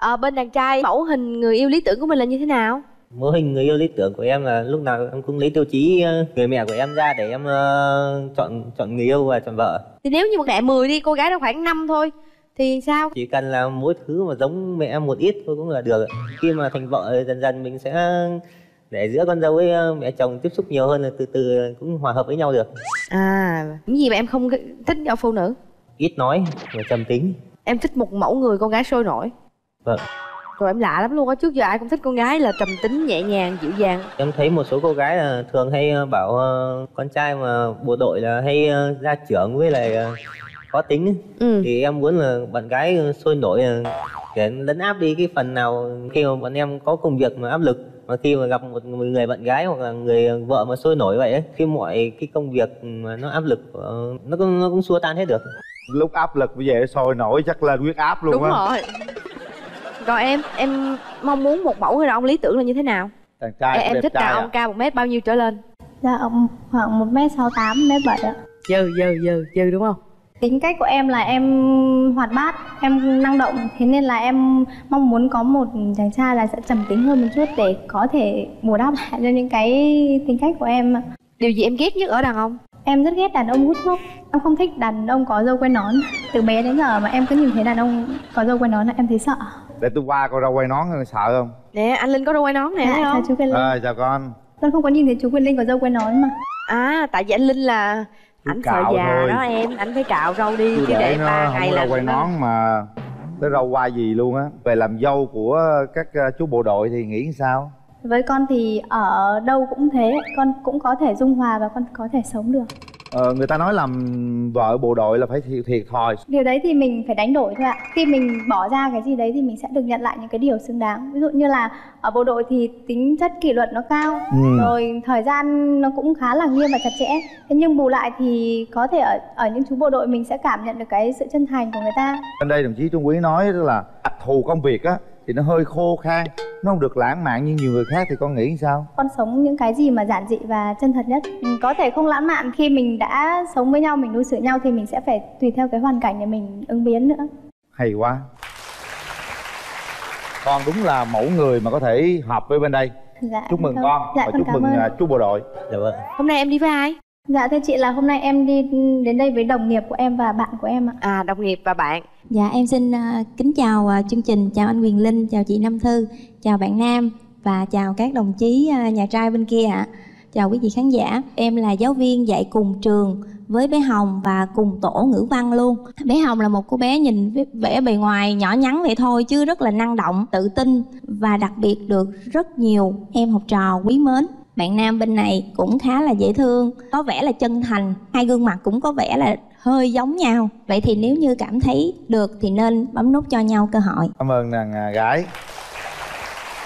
Ờ, bên đàn trai mẫu hình người yêu lý tưởng của mình là như thế nào? Mô hình người yêu lý tưởng của em là lúc nào em cũng lấy tiêu chí ờ, người mẹ của em ra để em ờ, chọn chọn người yêu và chọn vợ. Thì nếu như một đẻ 10 đi, cô gái đó khoảng 5 thôi thì sao? Chỉ cần là mỗi thứ mà giống mẹ một ít thôi cũng là được. Khi mà thành vợ dần dần mình sẽ để giữa con dâu với ờ, mẹ chồng tiếp xúc nhiều hơn là từ từ cũng hòa hợp với nhau được. À những gì mà em không thích ở phụ nữ? Ít nói và trầm tính. Em thích một mẫu người con gái sôi nổi. Vâng rồi em lạ lắm luôn á. Trước giờ ai cũng thích con gái là trầm tính nhẹ nhàng dịu dàng. Em thấy một số cô gái là thường hay ờ, bảo ờ, con trai mà bộ đội là hay ờ, ra trưởng với lại ờ, khó tính ấy. Ừ. thì em muốn là bạn gái ờ, sôi nổi ờ, để lấn áp đi cái phần nào khi mà bọn em có công việc mà áp lực mà khi mà gặp một người bạn gái hoặc là người vợ mà sôi nổi vậy ấy, khi mọi cái công việc mà nó áp lực ờ, nó cũng nó cũng xua tan hết được. Lúc áp lực bây giờ sôi nổi chắc lên huyết áp luôn đúng á. rồi còn em em mong muốn một mẫu người đàn ông lý tưởng là như thế nào chàng trai em, em thích trai đàn à? ông cao một mét bao nhiêu trở lên Dạ ông khoảng 1 m 68 1 m 7 ạ. dừ dừ dừ dừ đúng không Tính cách của em là em hoạt bát, em năng động Thế nên là em mong muốn có một chàng trai là sẽ trầm tính hơn một chút Để có thể bù đắp lại cho những cái tính cách của em ạ. Điều gì em ghét nhất ở đàn ông? Em rất ghét đàn ông hút thuốc. Em không thích đàn ông có dâu quay nón. Từ bé đến giờ mà em cứ nhìn thấy đàn ông có dâu quay nón là em thấy sợ. Để tôi qua coi rau quay nón sợ không? Nè anh linh có đôi quay nón nè Dạ, thấy chào không? chú Quyền Linh. À, chào con. Con không có nhìn thấy chú Quyền Linh có dâu quay nón mà. À tại vì anh linh là ảnh sợ cạo già thôi. đó em. Ảnh phải cạo râu đi chứ để ba không ngày có là quay nón mà tới rau quai gì luôn á. Về làm dâu của các ờ, chú bộ đội thì nghĩ sao Với con thì ở đâu cũng thế Con cũng có thể dung hòa và con có thể sống được. Ờ, người ta nói làm vợ bộ đội là phải thiệt, thiệt thòi. Điều đấy thì mình phải đánh đổi thôi ạ. Khi mình bỏ ra cái gì đấy thì mình sẽ được nhận lại những cái điều xứng đáng. Ví dụ như là ở bộ đội thì tính chất kỷ luật nó cao Ừ. Rồi thời gian nó cũng khá là nghiêm và chặt chẽ. Thế nhưng bù lại thì có thể ở, ở những chú bộ đội mình sẽ cảm nhận được cái sự chân thành của người ta. Bên đây đồng chí trung quý nói là đặc thù công việc á thì nó hơi khô khan nó không được lãng mạn như nhiều người khác thì con nghĩ sao? Con sống những cái gì mà giản dị và chân thật nhất? Mình Có thể không lãng mạn khi mình đã sống với nhau, mình đối xử nhau Thì mình sẽ phải tùy theo cái hoàn cảnh để mình ứng biến nữa. Hay quá. Con đúng là mẫu người mà có thể hợp với bên đây. Dạ, chúc mừng con dạ, và con chúc mừng ơn. à, chú bộ đội. Dạ vâng. Hôm nay em đi với ai Dạ thưa chị là hôm nay em đi đến đây với đồng nghiệp của em và bạn của em ạ à đồng nghiệp và bạn Dạ em xin à, kính chào à, chương trình, chào anh Quyền Linh, chào chị Nam Thư, chào bạn Nam và chào các đồng chí à, nhà trai bên kia ạ. Chào quý vị khán giả. Em là giáo viên dạy cùng trường với bé Hồng và cùng tổ ngữ văn luôn. Bé Hồng là một cô bé nhìn vẻ- vẻ bề ngoài nhỏ nhắn vậy thôi chứ rất là năng động, tự tin và đặc biệt được rất nhiều em học trò quý mến. Bạn nam bên này cũng khá là dễ thương, có vẻ là chân thành, hai gương mặt cũng có vẻ là hơi giống nhau. Vậy thì nếu như cảm thấy được thì nên bấm nút cho nhau cơ hội. cảm ơn nàng à, gái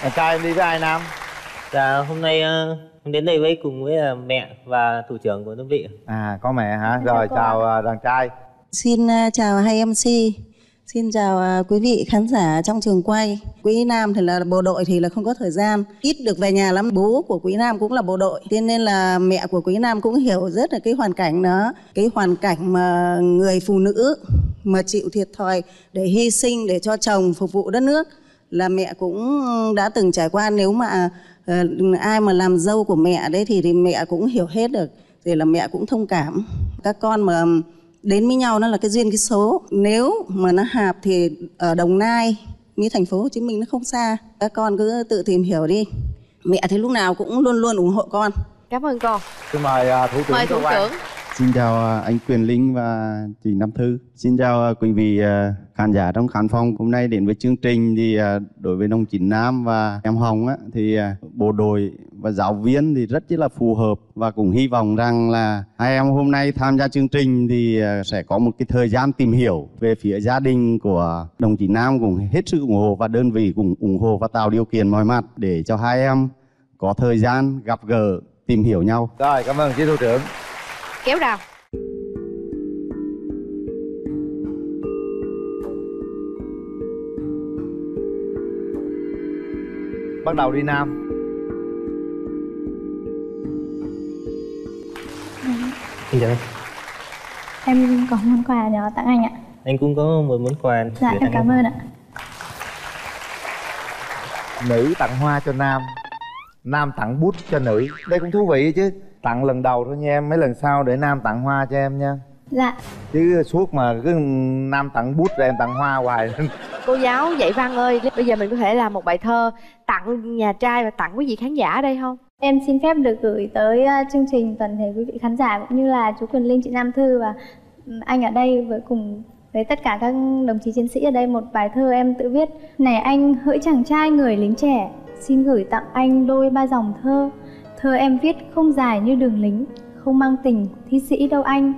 Đàn trai em đi với ai nam dạ hôm nay ờ, em đến đây với cùng với ờ, mẹ và thủ trưởng của đơn vị à có mẹ hả rồi chào à, đàn trai Xin à, chào hai MC. Xin chào à, quý vị khán giả trong trường quay. Quý Nam thì là bộ đội thì là không có thời gian, ít được về nhà lắm. Bố của Quý Nam cũng là bộ đội, thế nên là mẹ của Quý Nam cũng hiểu rất là cái hoàn cảnh đó, cái hoàn cảnh mà người phụ nữ mà chịu thiệt thòi để hy sinh để cho chồng phục vụ đất nước là mẹ cũng đã từng trải qua. Nếu mà uh, ai mà làm dâu của mẹ đấy thì, thì mẹ cũng hiểu hết được. Thì là mẹ cũng thông cảm. Các con mà đến với nhau nó là cái duyên cái số. Nếu mà nó hợp thì ở đồng nai với thành phố hồ chí minh nó không xa. Các con cứ tự tìm hiểu đi. Mẹ thì lúc nào cũng luôn luôn ủng hộ con. Cảm ơn cô xin mời à, thủ trưởng mời thủ trưởng Xin chào à, anh Quyền Linh và chị Nam Thư. Xin chào à, quý vị à, khán giả trong khán phòng. Hôm nay đến với chương trình thì đối với đồng chí Nam và em Hồng á, thì bộ đội và giáo viên thì rất là phù hợp và cũng hy vọng rằng là hai em hôm nay tham gia chương trình thì sẽ có một cái thời gian tìm hiểu về phía gia đình của đồng chí Nam cũng hết sức ủng hộ và đơn vị cũng ủng hộ và tạo điều kiện mọi mặt để cho hai em có thời gian gặp gỡ tìm hiểu nhau. rồi cảm ơn chị thủ trưởng kéo rào bắt đầu đi nam. Chào anh. Em có món quà nhỏ tặng anh ạ. Anh cũng có một món quà Dạ em cảm ơn ạ. Nữ tặng hoa cho nam. Nam tặng bút cho nữ. Đây cũng thú vị chứ tặng lần đầu thôi nha em mấy lần sau để nam tặng hoa cho em nha Dạ chứ suốt mà cứ nam tặng bút rồi em tặng hoa hoài cô giáo dạy văn ơi bây giờ mình có thể làm một bài thơ tặng nhà trai và tặng quý vị khán giả ở đây không Em xin phép được gửi tới uh, chương trình toàn thể quý vị khán giả cũng như là chú Quyền Linh, chị Nam Thư và anh ở đây với cùng với tất cả các đồng chí chiến sĩ ở đây một bài thơ em tự viết. Này anh hỡi chàng trai người lính trẻ, xin gửi tặng anh đôi ba dòng thơ. Thơ em viết không dài như đường lính, không mang tình thi sĩ đâu anh.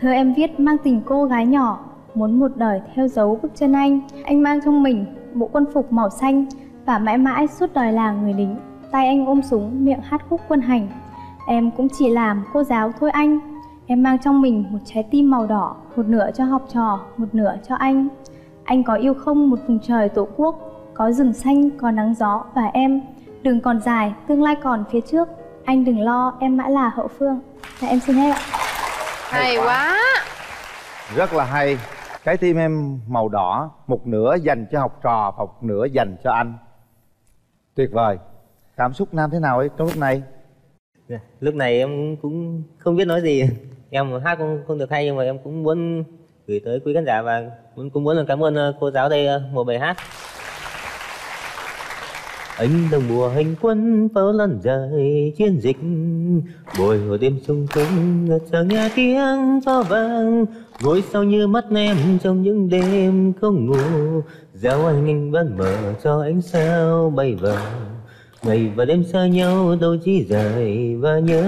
Thơ em viết mang tình cô gái nhỏ, muốn một đời theo dấu bước chân anh. Anh mang trong mình bộ quân phục màu xanh và mãi mãi suốt đời là người lính. Tay anh ôm súng, miệng hát khúc quân hành. Em cũng chỉ làm cô giáo thôi anh. Em mang trong mình một trái tim màu đỏ, một nửa cho học trò, một nửa cho anh. Anh có yêu không một vùng trời tổ quốc, có rừng xanh, có nắng gió và em. Đường còn dài, tương lai còn phía trước. Anh đừng lo, em mãi là hậu phương. Dạ, em xin hết ạ. hay quá. rất là hay. Trái tim em màu đỏ một nửa dành cho học trò và một nửa dành cho anh. Tuyệt vời. Cảm xúc nam thế nào ấy trong lúc này? Dạ, lúc này em cũng không biết nói gì. Em hát không không được hay nhưng mà em cũng muốn gửi tới quý khán giả và cũng cũng muốn là cảm ơn ờ, cô giáo đây ờ, một bài hát anh đang mùa hành quân pháo lan dài chiến dịch. Bồi hồi đêm sung sướng ngợt giờ nghe tiếng pháo vang. Ngôi sao như mắt em trong những đêm không ngủ. Giao anh anh vẫn mở cho ánh sao bay vào. Ngày và đêm xa nhau, đâu chỉ dài và nhớ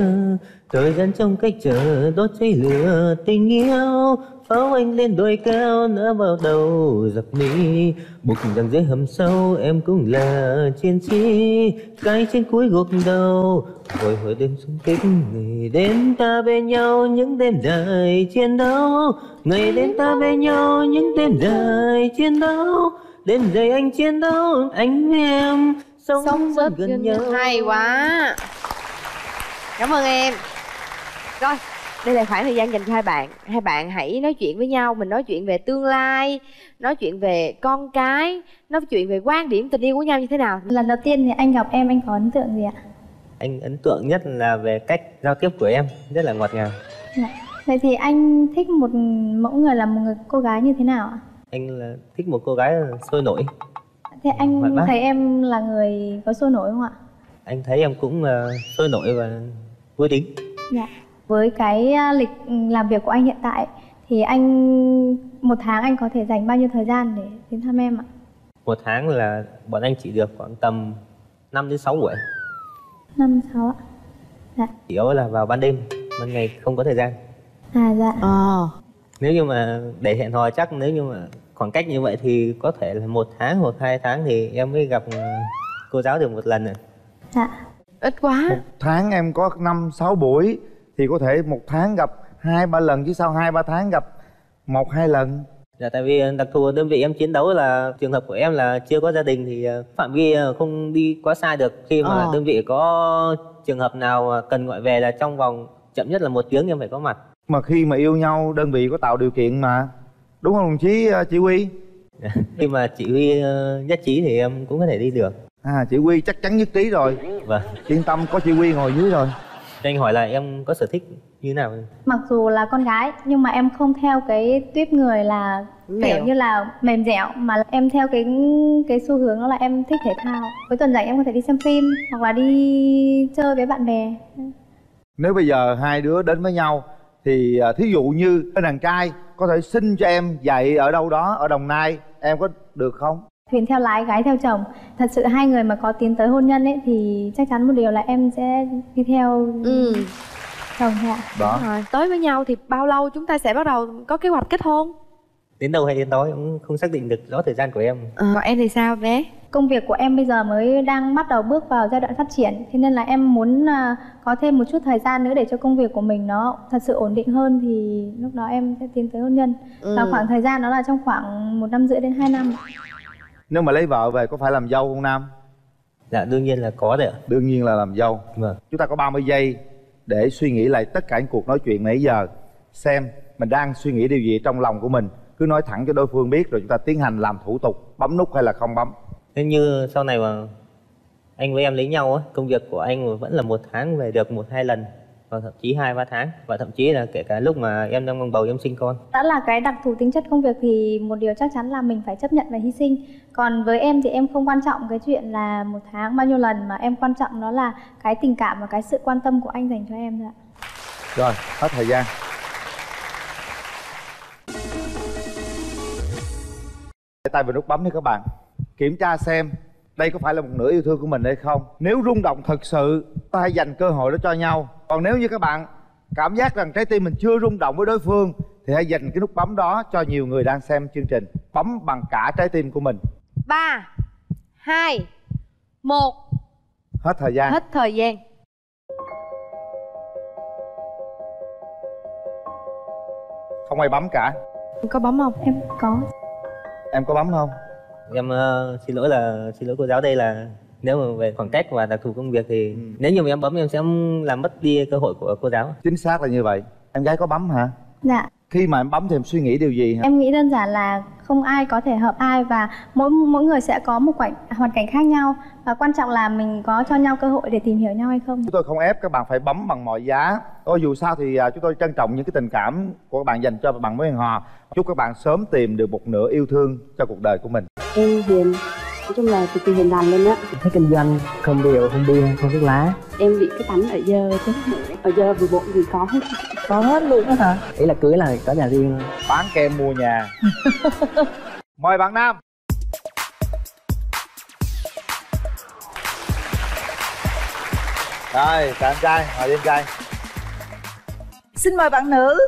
thời gian trong cách chờ đốt cháy lửa tình yêu pháo anh lên đồi cao nở vào đầu giặc mi một rằng dưới hầm sâu em cũng là chiến sĩ cái trên cuối gục đầu. Hồi hồi đêm xung kích ngày đêm ta bên nhau những đêm dài chiến đấu. Ngày đêm ta bên nhau những đêm dài chiến đấu. Đêm dài anh chiến đấu anh em sống, sống rất gần gần nhau. Hay quá. Cảm ơn em rồi đây là khoảng thời gian dành cho hai bạn hai bạn hãy nói chuyện với nhau mình nói chuyện về tương lai nói chuyện về con cái nói chuyện về quan điểm tình yêu của nhau như thế nào Lần đầu tiên thì anh gặp em anh có ấn tượng gì ạ? anh ấn tượng nhất là về cách giao tiếp của em rất là ngọt ngào Dạ. Vậy thì anh thích một mẫu người là một người cô gái như thế nào ạ? anh là thích một cô gái sôi nổi Thế anh thấy em là người có sôi nổi không ạ? anh thấy em cũng ờ, sôi nổi và vui tính Dạ. Với cái à, lịch làm việc của anh hiện tại thì anh một tháng anh có thể dành bao nhiêu thời gian để đến thăm em ạ? một tháng là bọn anh chỉ được khoảng tầm 5 đến 6 buổi Năm sáu ạ. Dạ. chủ yếu là vào ban đêm ban ngày không có thời gian À dạ. ờ nếu như mà để hẹn hò chắc nếu như mà khoảng cách như vậy thì có thể là một tháng hoặc hai tháng thì em mới gặp ờ, cô giáo được một lần rồi Dạ. ít quá tháng em có năm sáu buổi thì có thể một tháng gặp hai ba lần chứ sao hai ba tháng gặp một hai lần. Dạ tại vì đặc thù đơn vị em chiến đấu là trường hợp của em là chưa có gia đình thì ờ, phạm vi ờ, không đi quá xa được. Khi mà Ờ. đơn vị có trường hợp nào cần gọi về là trong vòng chậm nhất là một tiếng em phải có mặt. Mà khi mà yêu nhau đơn vị có tạo điều kiện mà. Đúng không đồng chí ờ, chỉ huy? Khi mà chỉ huy ờ, nhất trí thì em cũng có thể đi được. À chỉ huy chắc chắn nhất trí rồi. Vâng. Yên tâm có chỉ huy ngồi dưới rồi anh hỏi là em có sở thích như nào Mặc dù là con gái nhưng mà em không theo cái tuyếp người là kiểu như là mềm dẻo mà em theo cái cái xu hướng đó là em thích thể thao. Cuối tuần rảnh em có thể đi xem phim hoặc là đi chơi với bạn bè. nếu bây giờ hai đứa đến với nhau thì à, thí dụ như đàn trai có thể xin cho em dạy ở đâu đó ở đồng nai em có được không Thuyền theo lái, gái theo chồng. Thật sự hai người mà có tiến tới hôn nhân ấy thì chắc chắn một điều là em sẽ đi theo ừ. chồng thôi ạ. đó rồi tới với nhau thì bao lâu chúng ta sẽ bắt đầu có kế hoạch kết hôn đến đâu hay đến đó em cũng không xác định được rõ thời gian của em còn em thì sao bé Công việc của em bây giờ mới đang bắt đầu bước vào giai đoạn phát triển Thế nên là em muốn à, có thêm một chút thời gian nữa để cho công việc của mình nó thật sự ổn định hơn Thì lúc đó em sẽ tiến tới hôn nhân Ừ. Và khoảng thời gian đó là trong khoảng một năm rưỡi đến 2 năm nếu mà lấy vợ về có phải làm dâu không nam? Dạ đương nhiên là có đấy ạ. Đương nhiên là làm dâu. Vâng. Chúng ta có 30 giây để suy nghĩ lại tất cả những cuộc nói chuyện nãy giờ. Xem mình đang suy nghĩ điều gì trong lòng của mình. Cứ nói thẳng cho đối phương biết rồi chúng ta tiến hành làm thủ tục bấm nút hay là không bấm. Nếu như sau này mà anh với em lấy nhau á công việc của anh vẫn là một tháng về được một hai lần và thậm chí hai ba tháng. Và thậm chí là kể cả lúc mà em đang mang bầu em sinh con. Đã là cái đặc thù tính chất công việc thì một điều chắc chắn là mình phải chấp nhận và hy sinh. Còn với em thì em không quan trọng cái chuyện là một tháng bao nhiêu lần mà em quan trọng đó là cái tình cảm và cái sự quan tâm của anh dành cho em thôi ạ. Rồi hết thời gian. Tay vào nút bấm đi các bạn. Kiểm tra xem đây có phải là một nửa yêu thương của mình hay không. Nếu rung động thật sự ta hãy dành cơ hội đó cho nhau còn nếu như các bạn cảm giác rằng trái tim mình chưa rung động với đối phương thì hãy dành cái nút bấm đó cho nhiều người đang xem chương trình. Bấm bằng cả trái tim của mình. Ba hai một. Hết thời gian. Hết thời gian. Không ai bấm cả. Có bấm không? Em có. Em có bấm không? Em uh, xin lỗi là xin lỗi cô giáo đây là nếu mà về khoảng cách và đặc thù công việc thì Ừ. nếu như mà em bấm em sẽ làm mất đi cơ hội của cô giáo. Chính xác là như vậy. Em gái có bấm hả? Dạ. Khi mà em bấm thì em suy nghĩ điều gì hả? Em nghĩ đơn giản là không ai có thể hợp ai và mỗi mỗi người sẽ có một khoảnh hoàn cảnh khác nhau. Và quan trọng là mình có cho nhau cơ hội để tìm hiểu nhau hay không. Chúng tôi không ép các bạn phải bấm bằng mọi giá. Thôi dù sao thì à, chúng tôi trân trọng những cái tình cảm của các bạn dành cho bạn mới hẹn hò chúc các bạn sớm tìm được một nửa yêu thương cho cuộc đời của mình. Em hiền, nói chung là cực kỳ hiền lành luôn á. Thích kinh doanh không điều không bia không thuốc lá. Em bị cái tánh ở dơ chứ Ở dơ vừa bộn gì có hết. Có hết luôn á hả? Ý là cưới là có nhà riêng. Bán kem mua nhà. Mời bạn nam. Rồi chào anh trai mời đi anh trai. Xin mời bạn nữ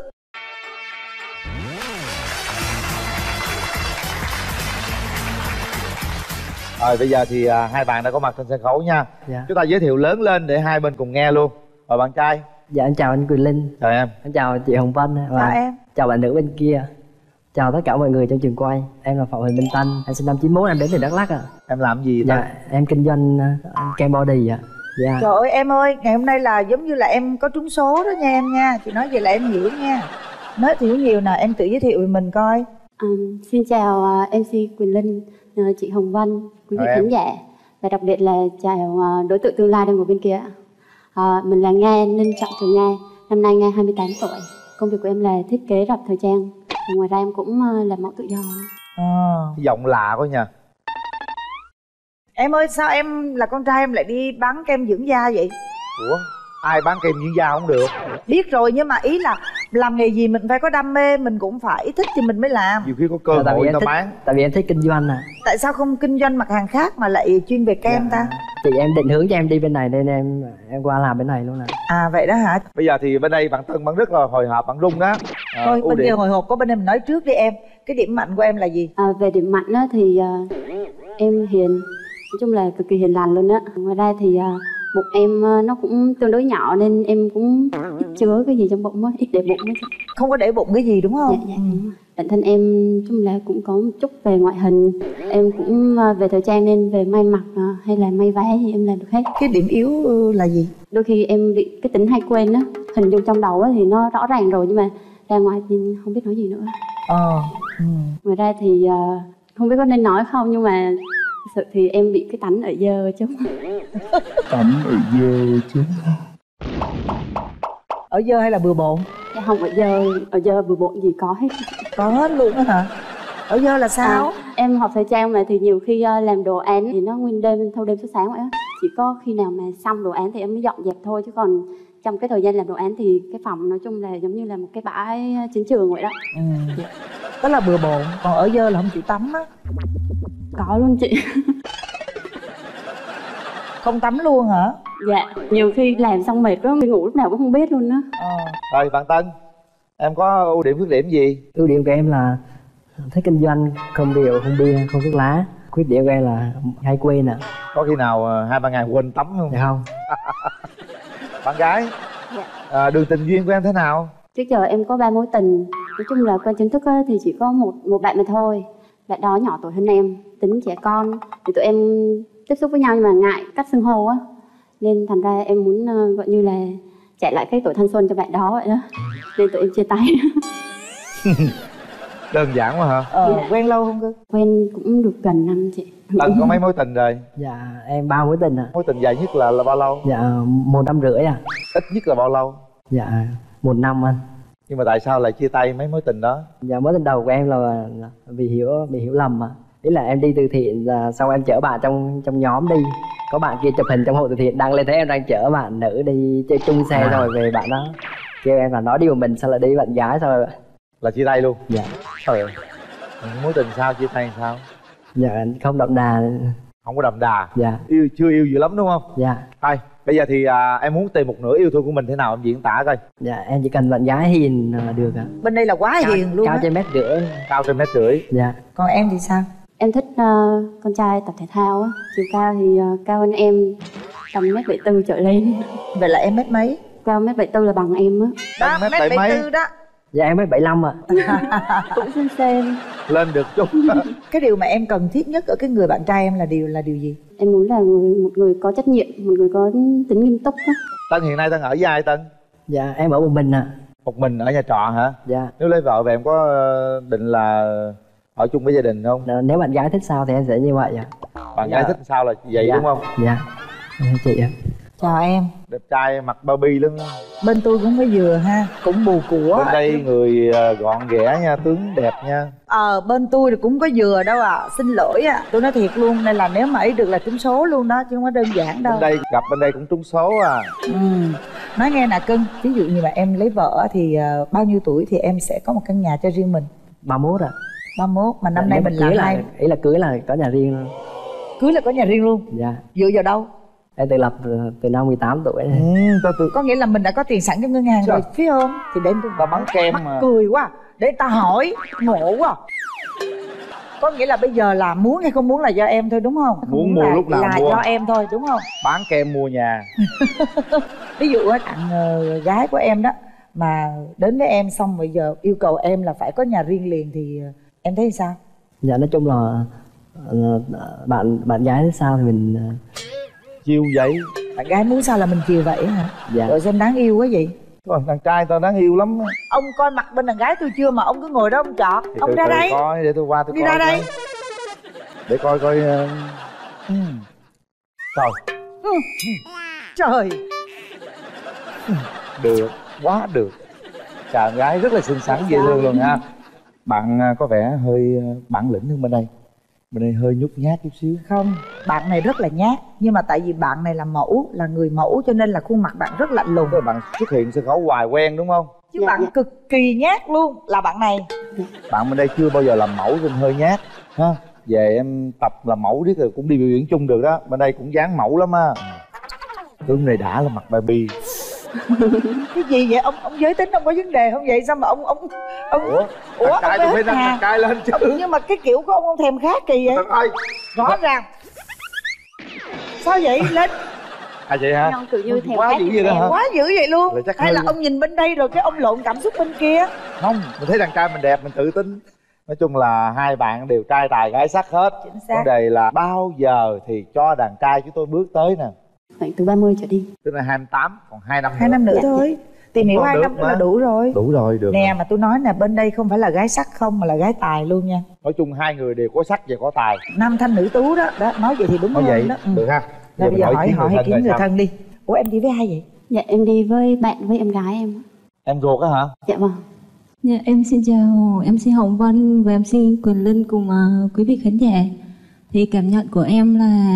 rồi bây giờ thì à, hai bạn đã có mặt trên sân khấu nha. Dạ. chúng ta giới thiệu lớn lên để hai bên cùng nghe luôn. Mời bạn trai. Dạ anh chào anh Quỳnh Linh. Chào em. Anh chào chị Hồng Vân và Chào em. chào bạn nữ bên kia. Chào tất cả mọi người trong trường quay. Em là Phạm Huỳnh Minh Tân em sinh năm 91 em đến từ Đắk Lắk ạ. Em làm gì ta? Dạ em kinh doanh uh, kem body ạ. Dạ. Trời ơi em ơi, ngày hôm nay là giống như là em có trúng số đó nha em nha. Chị nói vậy là em hiểu nha. Nói hiểu nhiều nè, em tự giới thiệu về mình coi. À, xin chào à, MC Quỳnh Linh, à, chị Hồng Vân, quý vị khán giả và đặc biệt là chào à, đối tượng tương lai đang ngồi bên kia. ạ. À, mình là Nga Ninh Trọng Trường Nga, năm nay Nga 28 tuổi. Công việc của em là thiết kế rập thời trang. Và ngoài ra em cũng à, làm mẫu tự do. giọng lạ quá nha Em ơi sao em là con trai em lại đi bán kem dưỡng da vậy? ủa ai bán kem dưỡng da không được Biết rồi nhưng mà ý là làm nghề gì mình phải có đam mê, mình cũng phải thích thì mình mới làm nhiều khi có cơ Dạ, hội người ta thích, bán tại vì em thích kinh doanh à Tại sao không kinh doanh mặt hàng khác mà lại chuyên về kem ta? chị em định hướng cho em đi bên này nên em em qua làm bên này luôn à À vậy đó hả? bây giờ thì bên đây bạn tân bạn rất là hồi hộp bạn rung đó À, Thôi bên điểm. kia hồi hộp có bên em nói trước đi em Cái điểm mạnh của em là gì? À, về điểm mạnh á, thì à, em hiền, nói chung là cực kỳ hiền lành luôn á. Ngoài ra thì à, bụng em à, nó cũng tương đối nhỏ nên em cũng ít chứa cái gì trong bụng á, ít để bụng á. Không có để bụng cái gì đúng không? Dạ, dạ, đúng rồi. Bản thân em chung là cũng có một chút về ngoại hình Em cũng à, về thời trang nên về may mặc à, hay là may váy thì em làm được hết Cái điểm yếu ừ, là gì? Đôi khi em bị cái tính hay quên á Hình dung trong đầu á thì nó rõ ràng rồi nhưng mà ra ngoài thì không biết nói gì nữa Ờ ừ. Ngoài ra thì không biết có nên nói không nhưng mà sự thì em bị cái tánh ở dơ chứ tắm ở dơ chứ Ở dơ hay là bừa bộn? Dạ không ở dơ, ở dơ vừa bộn gì có hết Có hết luôn á hả? Ở dơ là sao? À, em học thời trang mà thì nhiều khi à, làm đồ án thì nó nguyên đêm thâu đêm suốt sáng vậy á chỉ có khi nào mà xong đồ án thì em mới dọn dẹp thôi chứ còn trong cái thời gian làm đồ án thì cái phòng nói chung là giống như là một cái bãi chiến trường vậy đó Ừ. Đó là bừa bộn Còn ở dơ là không chịu tắm á. Có luôn chị. Không tắm luôn hả? dạ nhiều khi làm xong mệt quá mình ngủ lúc nào cũng không biết luôn á. Rồi bạn tân em có ưu điểm khuyết điểm gì? Ưu điểm của em là thích kinh doanh không điều không bia không thuốc lá. Khuyết điểm của em là hay quên à có khi nào ờ, hai ba ngày quên tắm không? Dạ không. Bạn gái à, đường tình duyên của em thế nào? Trước giờ em có ba mối tình nói chung là quen chính thức á, thì chỉ có một một bạn mà thôi. Bạn đó nhỏ tuổi hơn em tính trẻ con thì tụi em tiếp xúc với nhau nhưng mà ngại cách xưng hô á. Nên thành ra em muốn ờ, gọi như là trả lại cái tuổi thanh xuân cho bạn đó vậy đó. Nên tụi em chia tay. Đơn giản quá hả? Ờ, quen lâu không cơ? quen cũng được gần năm chị. Tân có mấy mối tình rồi? Dạ em ba mối tình à mối tình dài nhất là là bao lâu? Dạ một năm rưỡi à. Ít nhất là bao lâu? Dạ một năm anh nhưng mà tại sao lại chia tay mấy mối tình đó? Dạ mối tình đầu của em là, là vì hiểu bị hiểu lầm mà. Ý là em đi từ thiện và sau em chở bạn trong trong nhóm đi. Có bạn kia chụp hình trong hội từ thiện đăng lên thấy em đang chở bạn nữ đi chơi chung xe À. rồi về bạn đó. Kêu em là nói đi một mình sao lại đi bạn gái sao? Rồi là chia tay luôn? Dạ. Ơi. Mối tình sao chia tay sao? Dạ không đậm đà không có đậm đà. Dạ. Yêu chưa yêu dữ lắm đúng không? Dạ. Thôi bây giờ thì à, em muốn tìm một nửa yêu thương của mình thế nào em diễn tả coi. Dạ em chỉ cần bạn gái hiền là được ạ. Bên đây là quá cao, hiền luôn cao trên mét rưỡi. Cao trên mét rưỡi. Dạ. Còn em thì sao? Em thích ờ, con trai tập thể thao á, chiều cao thì ờ, cao hơn em tầm mét bảy tư trở lên. Vậy là em mét mấy? Cao mét bảy tư là bằng em á. đó mét bảy tư đó dạ em mới 75 ạ Cũng xinh xinh. lên được chút. Cái điều mà em cần thiết nhất ở cái người bạn trai em là điều là điều gì? Em muốn là người, một người có trách nhiệm, một người có tính nghiêm túc á. tân hiện nay tân ở với ai tân? Dạ em ở một mình ạ một mình ở nhà trọ hả? Dạ. Nếu lấy vợ về em có ờ, định là ở chung với gia đình không? Nếu bạn gái thích sao thì em sẽ như vậy ạ. Bạn gái Dạ. thích sao là vậy Dạ. đúng không? Dạ. Chị ạ. Chào em đẹp trai mặc bao bi lắm bên tôi cũng có dừa ha cũng bù của. Bên đây người ờ, gọn ghẽ nha tướng đẹp nha. Ờ bên tôi thì cũng có dừa đâu à xin lỗi à tôi nói thiệt luôn nên là nếu mà ấy được là trúng số luôn đó chứ không có đơn giản đâu. Bên đây gặp bên đây cũng trúng số à. Ừ. nói nghe nè cưng ví dụ như mà em lấy vợ thì ờ, bao nhiêu tuổi thì em sẽ có một căn nhà cho riêng mình? 31 ạ. 31 mà năm nay Nếu mà mình cưới làm là hai ý là cưới là có nhà riêng luôn. Cưới là có nhà riêng luôn? Dạ. Dựa vào đâu em tự lập từ, từ năm 18 tuổi ừ, có nghĩa là mình đã có tiền sẵn trong ngân hàng rồi phải không? Thì để tôi ta bắn kem mà. cười quá để ta hỏi ngộ quá. Có nghĩa là bây giờ là muốn hay không muốn là do em thôi đúng không? Muốn mua là, lúc nào là mua. do em thôi đúng không? Bán kem mua nhà. Ví dụ á, bạn ờ, gái của em đó mà đến với em xong bây giờ yêu cầu em là phải có nhà riêng liền thì ờ, em thấy sao? Dạ nói chung là ờ, bạn bạn gái sao thì mình chiêu vậy. Bạn gái muốn sao là mình chiều vậy hả? Dạ. Rồi xem đáng yêu quá vậy? Còn thằng trai tao đáng yêu lắm ông coi mặt bên đàn gái tôi chưa mà ông cứ ngồi đó ông chọt Thì ông từ ra từ đây. coi để tôi qua tôi đi coi ra đây. coi. để coi coi ờ, ừ. trời. Ừ. trời. Được quá được. Chàng gái rất là xinh xắn dễ thương luôn ha. Bạn à, có vẻ hơi à, bản lĩnh hơn bên đây bên đây hơi nhút nhát chút xíu. Không bạn này rất là nhát nhưng mà tại vì bạn này là mẫu là người mẫu cho nên là khuôn mặt bạn rất lạnh lùng. Tức là bạn xuất hiện sân khấu hoài quen đúng không? Chứ bạn cực kỳ nhát luôn là bạn này. Bạn bên đây chưa bao giờ làm mẫu nên hơi nhát ha? Về em tập làm mẫu riết rồi cũng đi biểu diễn chung được đó bên đây cũng dáng mẫu lắm á. Tướng này đã là mặt baby cái gì vậy? Ông ông giới tính ông có vấn đề không vậy? Sao mà ông ông ông ủa? Ủa Thằng trai ông phải hết nâng hà. thằng trai lên chứ. Ông- nhưng mà cái kiểu của ông ông thèm khác kỳ vậy? Ơi rõ ràng. Sao vậy lên à vậy hả? Kiểu như thèm quá dữ vậy đó hả? Quá dữ vậy luôn. Là chắc hay là ông nhìn bên đây rồi cái ông lộn cảm xúc bên kia? Không mình thấy thằng trai mình đẹp mình tự tin. Nói chung là hai bạn đều trai tài gái sắc hết. Xác. vấn đề là bao giờ thì cho đàn trai chúng tôi bước tới nè Khoảng từ 30 trở đi. tức là 28 còn hai năm hai năm nữa Dạ, thôi tìm hiểu hai năm nữa mà. là đủ rồi đủ rồi được nè rồi. mà tôi nói nè bên đây không phải là gái sắc không mà là gái tài luôn nha nói chung hai người đều có sắc và có tài nam thanh nữ tú đó đó nói vậy thì đúng nói hơn vậy đó ừ. được ha rồi bây giờ hỏi hỏi ý kiến rồi người thân đi ủa em đi với ai vậy Dạ em đi với bạn với em gái em. em ruột á hả Dạ vâng. Dạ, em xin chào MC Hồng Vân và MC Quyền Linh cùng ờ, quý vị khán giả. Thì cảm nhận của em là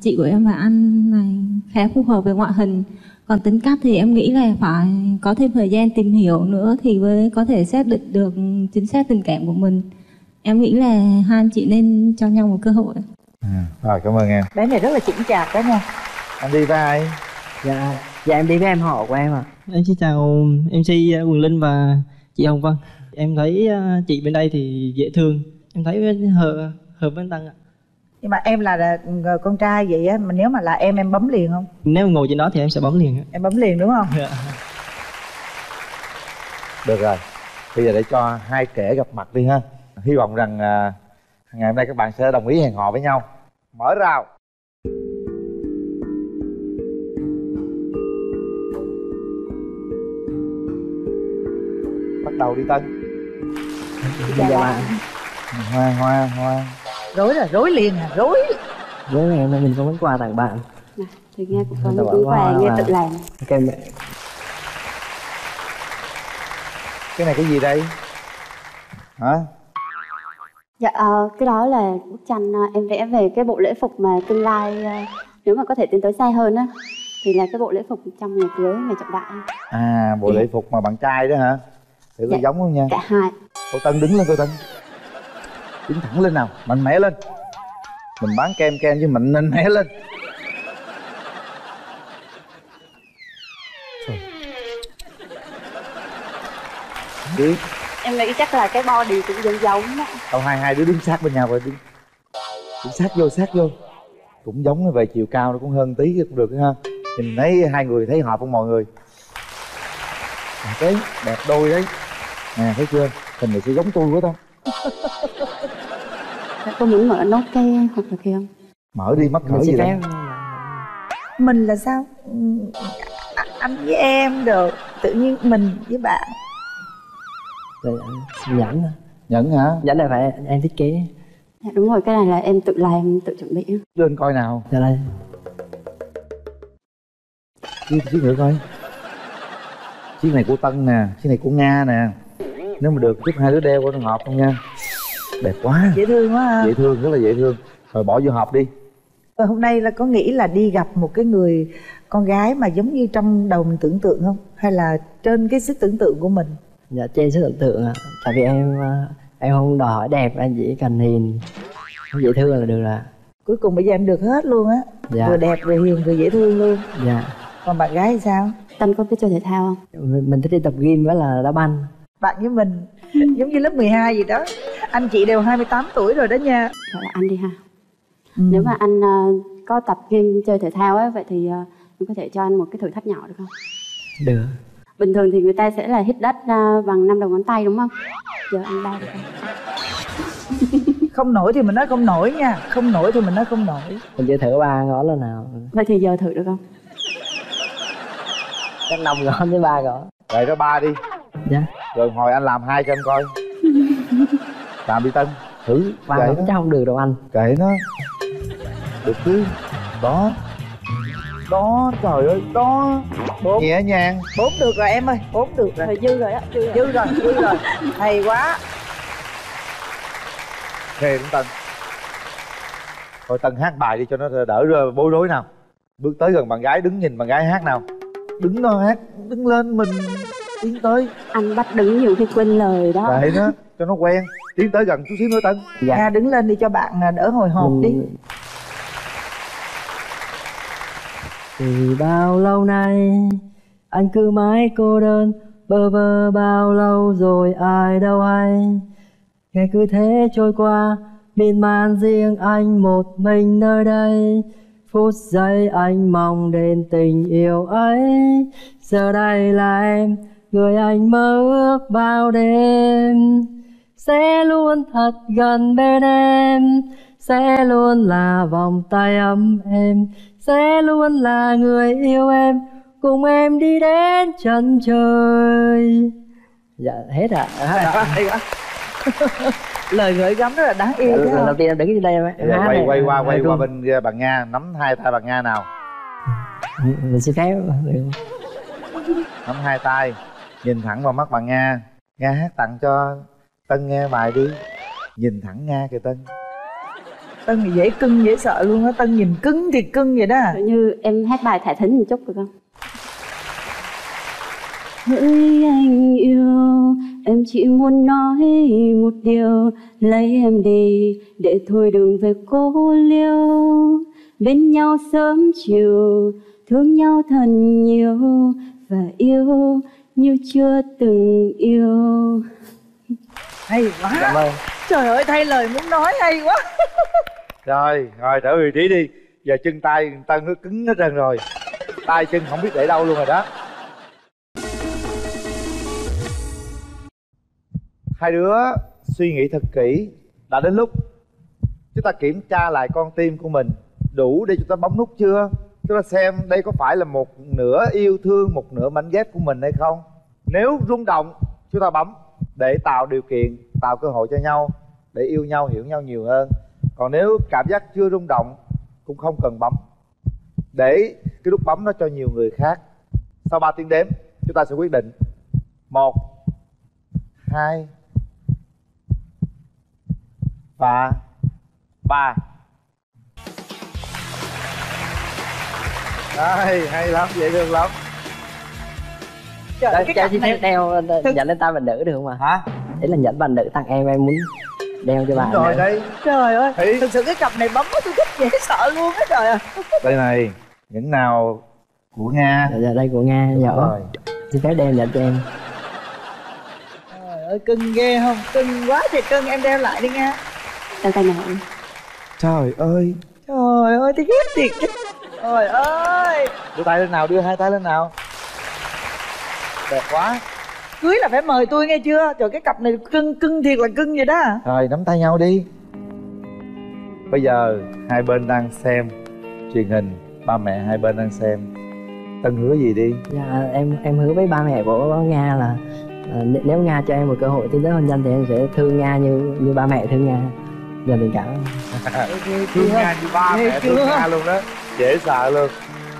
chị của em và anh này khá phù hợp về ngoại hình. Còn tính cách thì em nghĩ là phải có thêm thời gian tìm hiểu nữa thì mới có thể xác định được chính xác tình cảm của mình. Em nghĩ là hai anh chị nên cho nhau một cơ hội. rồi cảm ơn em bé này rất là chững chạc đó nha anh đi với ai dạ dạ em đi với em họ của em ạ Em xin chào MC Quỳnh Linh và chị Hồng Vân. Em thấy ờ, chị bên đây thì dễ thương. Em thấy hợp hợp với anh Tăng ạ. Nhưng mà em là, là con trai vậy á mà nếu mà là em em bấm liền không? Nếu ngồi trên đó thì em sẽ bấm liền em bấm liền đúng không? Dạ. được rồi. Bây giờ để cho hai kẻ gặp mặt đi ha. Hy vọng rằng à, ngày hôm nay các bạn sẽ đồng ý hẹn hò với nhau. Mở rào. Bắt đầu đi tân. Dạ bạn hoa hoa hoa rối là rối liền à rối với ngày hôm nay mình có món quà tặng bạn Thì nghe cũng có những bạn quà nghe tự làm. ok mẹ cái này cái gì đây hả Dạ, ờ, cái đó là bức tranh ờ, em vẽ về cái bộ lễ phục mà tương lai ờ, nếu mà có thể tiến tới xa hơn á thì là cái bộ lễ phục trong ngày cưới ngày trọng đại. à bộ lễ phục mà bạn trai đó hả thử có Dạ. giống không nha Cả hai. cô tân đứng lên cô tân đứng thẳng lên nào. Mạnh mẽ lên. Mình bán kem kem chứ mạnh mạnh mẽ lên. Đi Em nghĩ chắc là cái body cũng giống giống đó. tao hai hai đứa đứng sát bên nhau rồi đứng. Đứng sát vô sát vô. Cũng giống về chiều cao nó cũng hơn tí cũng được ha. Nhìn thấy hai người thấy hợp không mọi người? Đẹp đấy đẹp đôi đấy. Nè thấy chưa? Hình này sẽ giống tôi quá tao Cô muốn mở nốt cái hộp được không? mở đi mắc cỡ Mình gì đâu mình là sao? A- anh với em được tự nhiên mình với bạn. Rồi, nhẫn nhẫn hả? Nhẫn này phải em thiết kế. Dạ đúng rồi, cái này là em tự làm, tự chuẩn bị. lên coi nào. Dạ đây. Chiếc chiếc thử coi. Chiếc này của tân nè chiếc này của nga nè. Nếu mà được chút hai đứa đeo qua nó hợp không nha đẹp quá. Dễ thương quá dễ thương rất là dễ thương. Rồi bỏ vô hộp đi. Và hôm nay là có nghĩ là đi gặp một cái người con gái mà giống như trong đầu mình tưởng tượng không? Hay là trên cái sức tưởng tượng của mình? Dạ trên sức tưởng tượng ạ. Tại vì em ờ, em không đòi hỏi đẹp em chỉ cần hiền. Dễ thương là được rồi ạ. cuối cùng bây giờ em được hết luôn á. Dạ. vừa đẹp vừa hiền vừa dễ thương luôn. Dạ. Còn bạn gái thì sao? Tân có biết chơi thể thao không? mình, mình thích đi tập gym với là đá banh. Bạn với mình giống như lớp 12 gì đó anh chị đều 28 tuổi rồi đó nha Gọi là anh đi ha. Nếu mà anh ờ, có tập game chơi thể thao á, vậy thì ờ, em có thể cho anh một cái thử thách nhỏ được không? được Bình thường thì người ta sẽ là hít đất ờ, bằng năm đầu ngón tay đúng không? Giờ anh đo được không? không nổi thì mình nói không nổi nha không nổi thì mình nói không nổi mình chưa thử ba ngón lần nào Vậy thì giờ thử được không? chắc năm ngón với ba ngón rồi đó ba đi dạ. Rồi hồi anh làm hai cho em coi. Làm đi tân thử ba kệ ngón nó không được đâu anh. Kệ nó. Được chứ. Đó. Đó trời ơi đó. Bốn. Nhẹ nhàng. Bốn được rồi em ơi bốn được rồi. Dư rồi á, dư rồi. dư rồi dư rồi. Hay quá. Phê đúng tân. Thôi tân hát bài đi cho nó đỡ rơi bối rối nào. Bước tới gần bạn gái đứng nhìn bạn gái hát nào. Đứng đó hát đứng lên mình tiến tới. Anh bắt đứng nhiều khi quên lời đó. kệ nó cho nó quen. Tiến tới gần chút xíu nữa tân. Dạ. đứng lên đi cho bạn à, đỡ hồi hộp đi. Từ bao lâu nay anh cứ mãi cô đơn bơ vơ bao lâu rồi ai đâu hay. Ngày cứ thế trôi qua miên man riêng anh một mình nơi đây. Phút giây anh mong đến tình yêu ấy giờ đây là em người anh mơ ước bao đêm sẽ luôn thật gần bên em sẽ luôn là vòng tay ấm em sẽ luôn là người yêu em cùng em đi đến chân trời. Dạ hết ạ. Quá. lời gửi gắm rất là đáng yêu lần chứ đầu tiên em đứng trên đây em Bây giờ hát quay này, quay qua quay qua bên bạn nga nắm hai tay bạn nga nào? Mình xin phép nắm hai tay nhìn thẳng vào mắt bạn nga. Nga hát tặng cho tân nghe bài đi. Nhìn thẳng nga kìa tân. Tân thì dễ cưng dễ sợ luôn á. Tân nhìn cứng thì cưng vậy đó. Dụ như em hát bài thả thính một chút được không? Hỡi anh yêu, em chỉ muốn nói một điều. Lấy em đi, để thôi đừng về cô liêu. Bên nhau sớm chiều, thương nhau thật nhiều Và yêu như chưa từng yêu. Hay quá. Cảm ơn. Trời ơi thay lời muốn nói hay quá. Rồi rồi trở về vị trí đi. Giờ chân tay tân nó cứng hết trơn rồi. Tay chân không biết để đâu luôn rồi đó. Hai đứa suy nghĩ thật kỹ. Đã đến lúc chúng ta kiểm tra lại con tim của mình đủ để chúng ta bấm nút chưa chúng ta xem đây có phải là một nửa yêu thương, một nửa mảnh ghép của mình hay không? Nếu rung động, chúng ta bấm để tạo điều kiện, tạo cơ hội cho nhau, để yêu nhau, hiểu nhau nhiều hơn. Còn nếu cảm giác chưa rung động, cũng không cần bấm. Để cái nút bấm nó cho nhiều người khác. Sau 3 tiếng đếm, chúng ta sẽ quyết định. Một, hai và ba. Đây, hay lắm, dễ thương lắm. Trời, cái cho chị này- đeo nhận lên tay bạn nữ được không ạ? Hả? Đấy là nhẫn bạn nữ tặng em em muốn đeo cho bạn Đúng rồi đây. Trời ơi Thì- thực sự cái cặp này bấm tôi thích dễ sợ luôn á trời ơi Đây này, những nào của Nga? Dạ, dạ đây của Nga nhỏ. rồi. Xin phép đeo nhận cho em. Trời ơi cưng ghê không? Cưng quá thì cưng em đeo lại đi nha Đeo tay nào. Trời ơi. Trời ơi tôi ghét thiệt chứ trời ơi. Đưa tay lên nào, đưa hai tay lên nào. Đẹp quá. Cưới là phải mời tôi nghe chưa? Trời cái cặp này cưng cưng thiệt là cưng vậy đó. Rồi, nắm tay nhau đi. Bây giờ hai bên đang xem truyền hình. Ba mẹ hai bên đang xem. Tân hứa gì đi? Dạ em em hứa với ba mẹ của Nga là n- nếu Nga cho em một cơ hội tiến tới hôn nhân thì em sẽ thương Nga như như ba mẹ thương Nga. Dành tình cảm Thương Nga như ba mẹ thương? Nga luôn đó Dễ sợ luôn.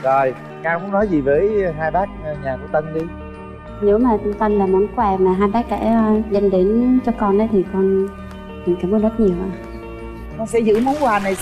Rồi, Nga muốn nói gì với hai bác nhà của Tân đi? Nếu mà Tân là món quà mà hai bác đã ờ, dành đến cho con ấy thì con mình cảm ơn rất nhiều ạ. Con sẽ giữ món quà này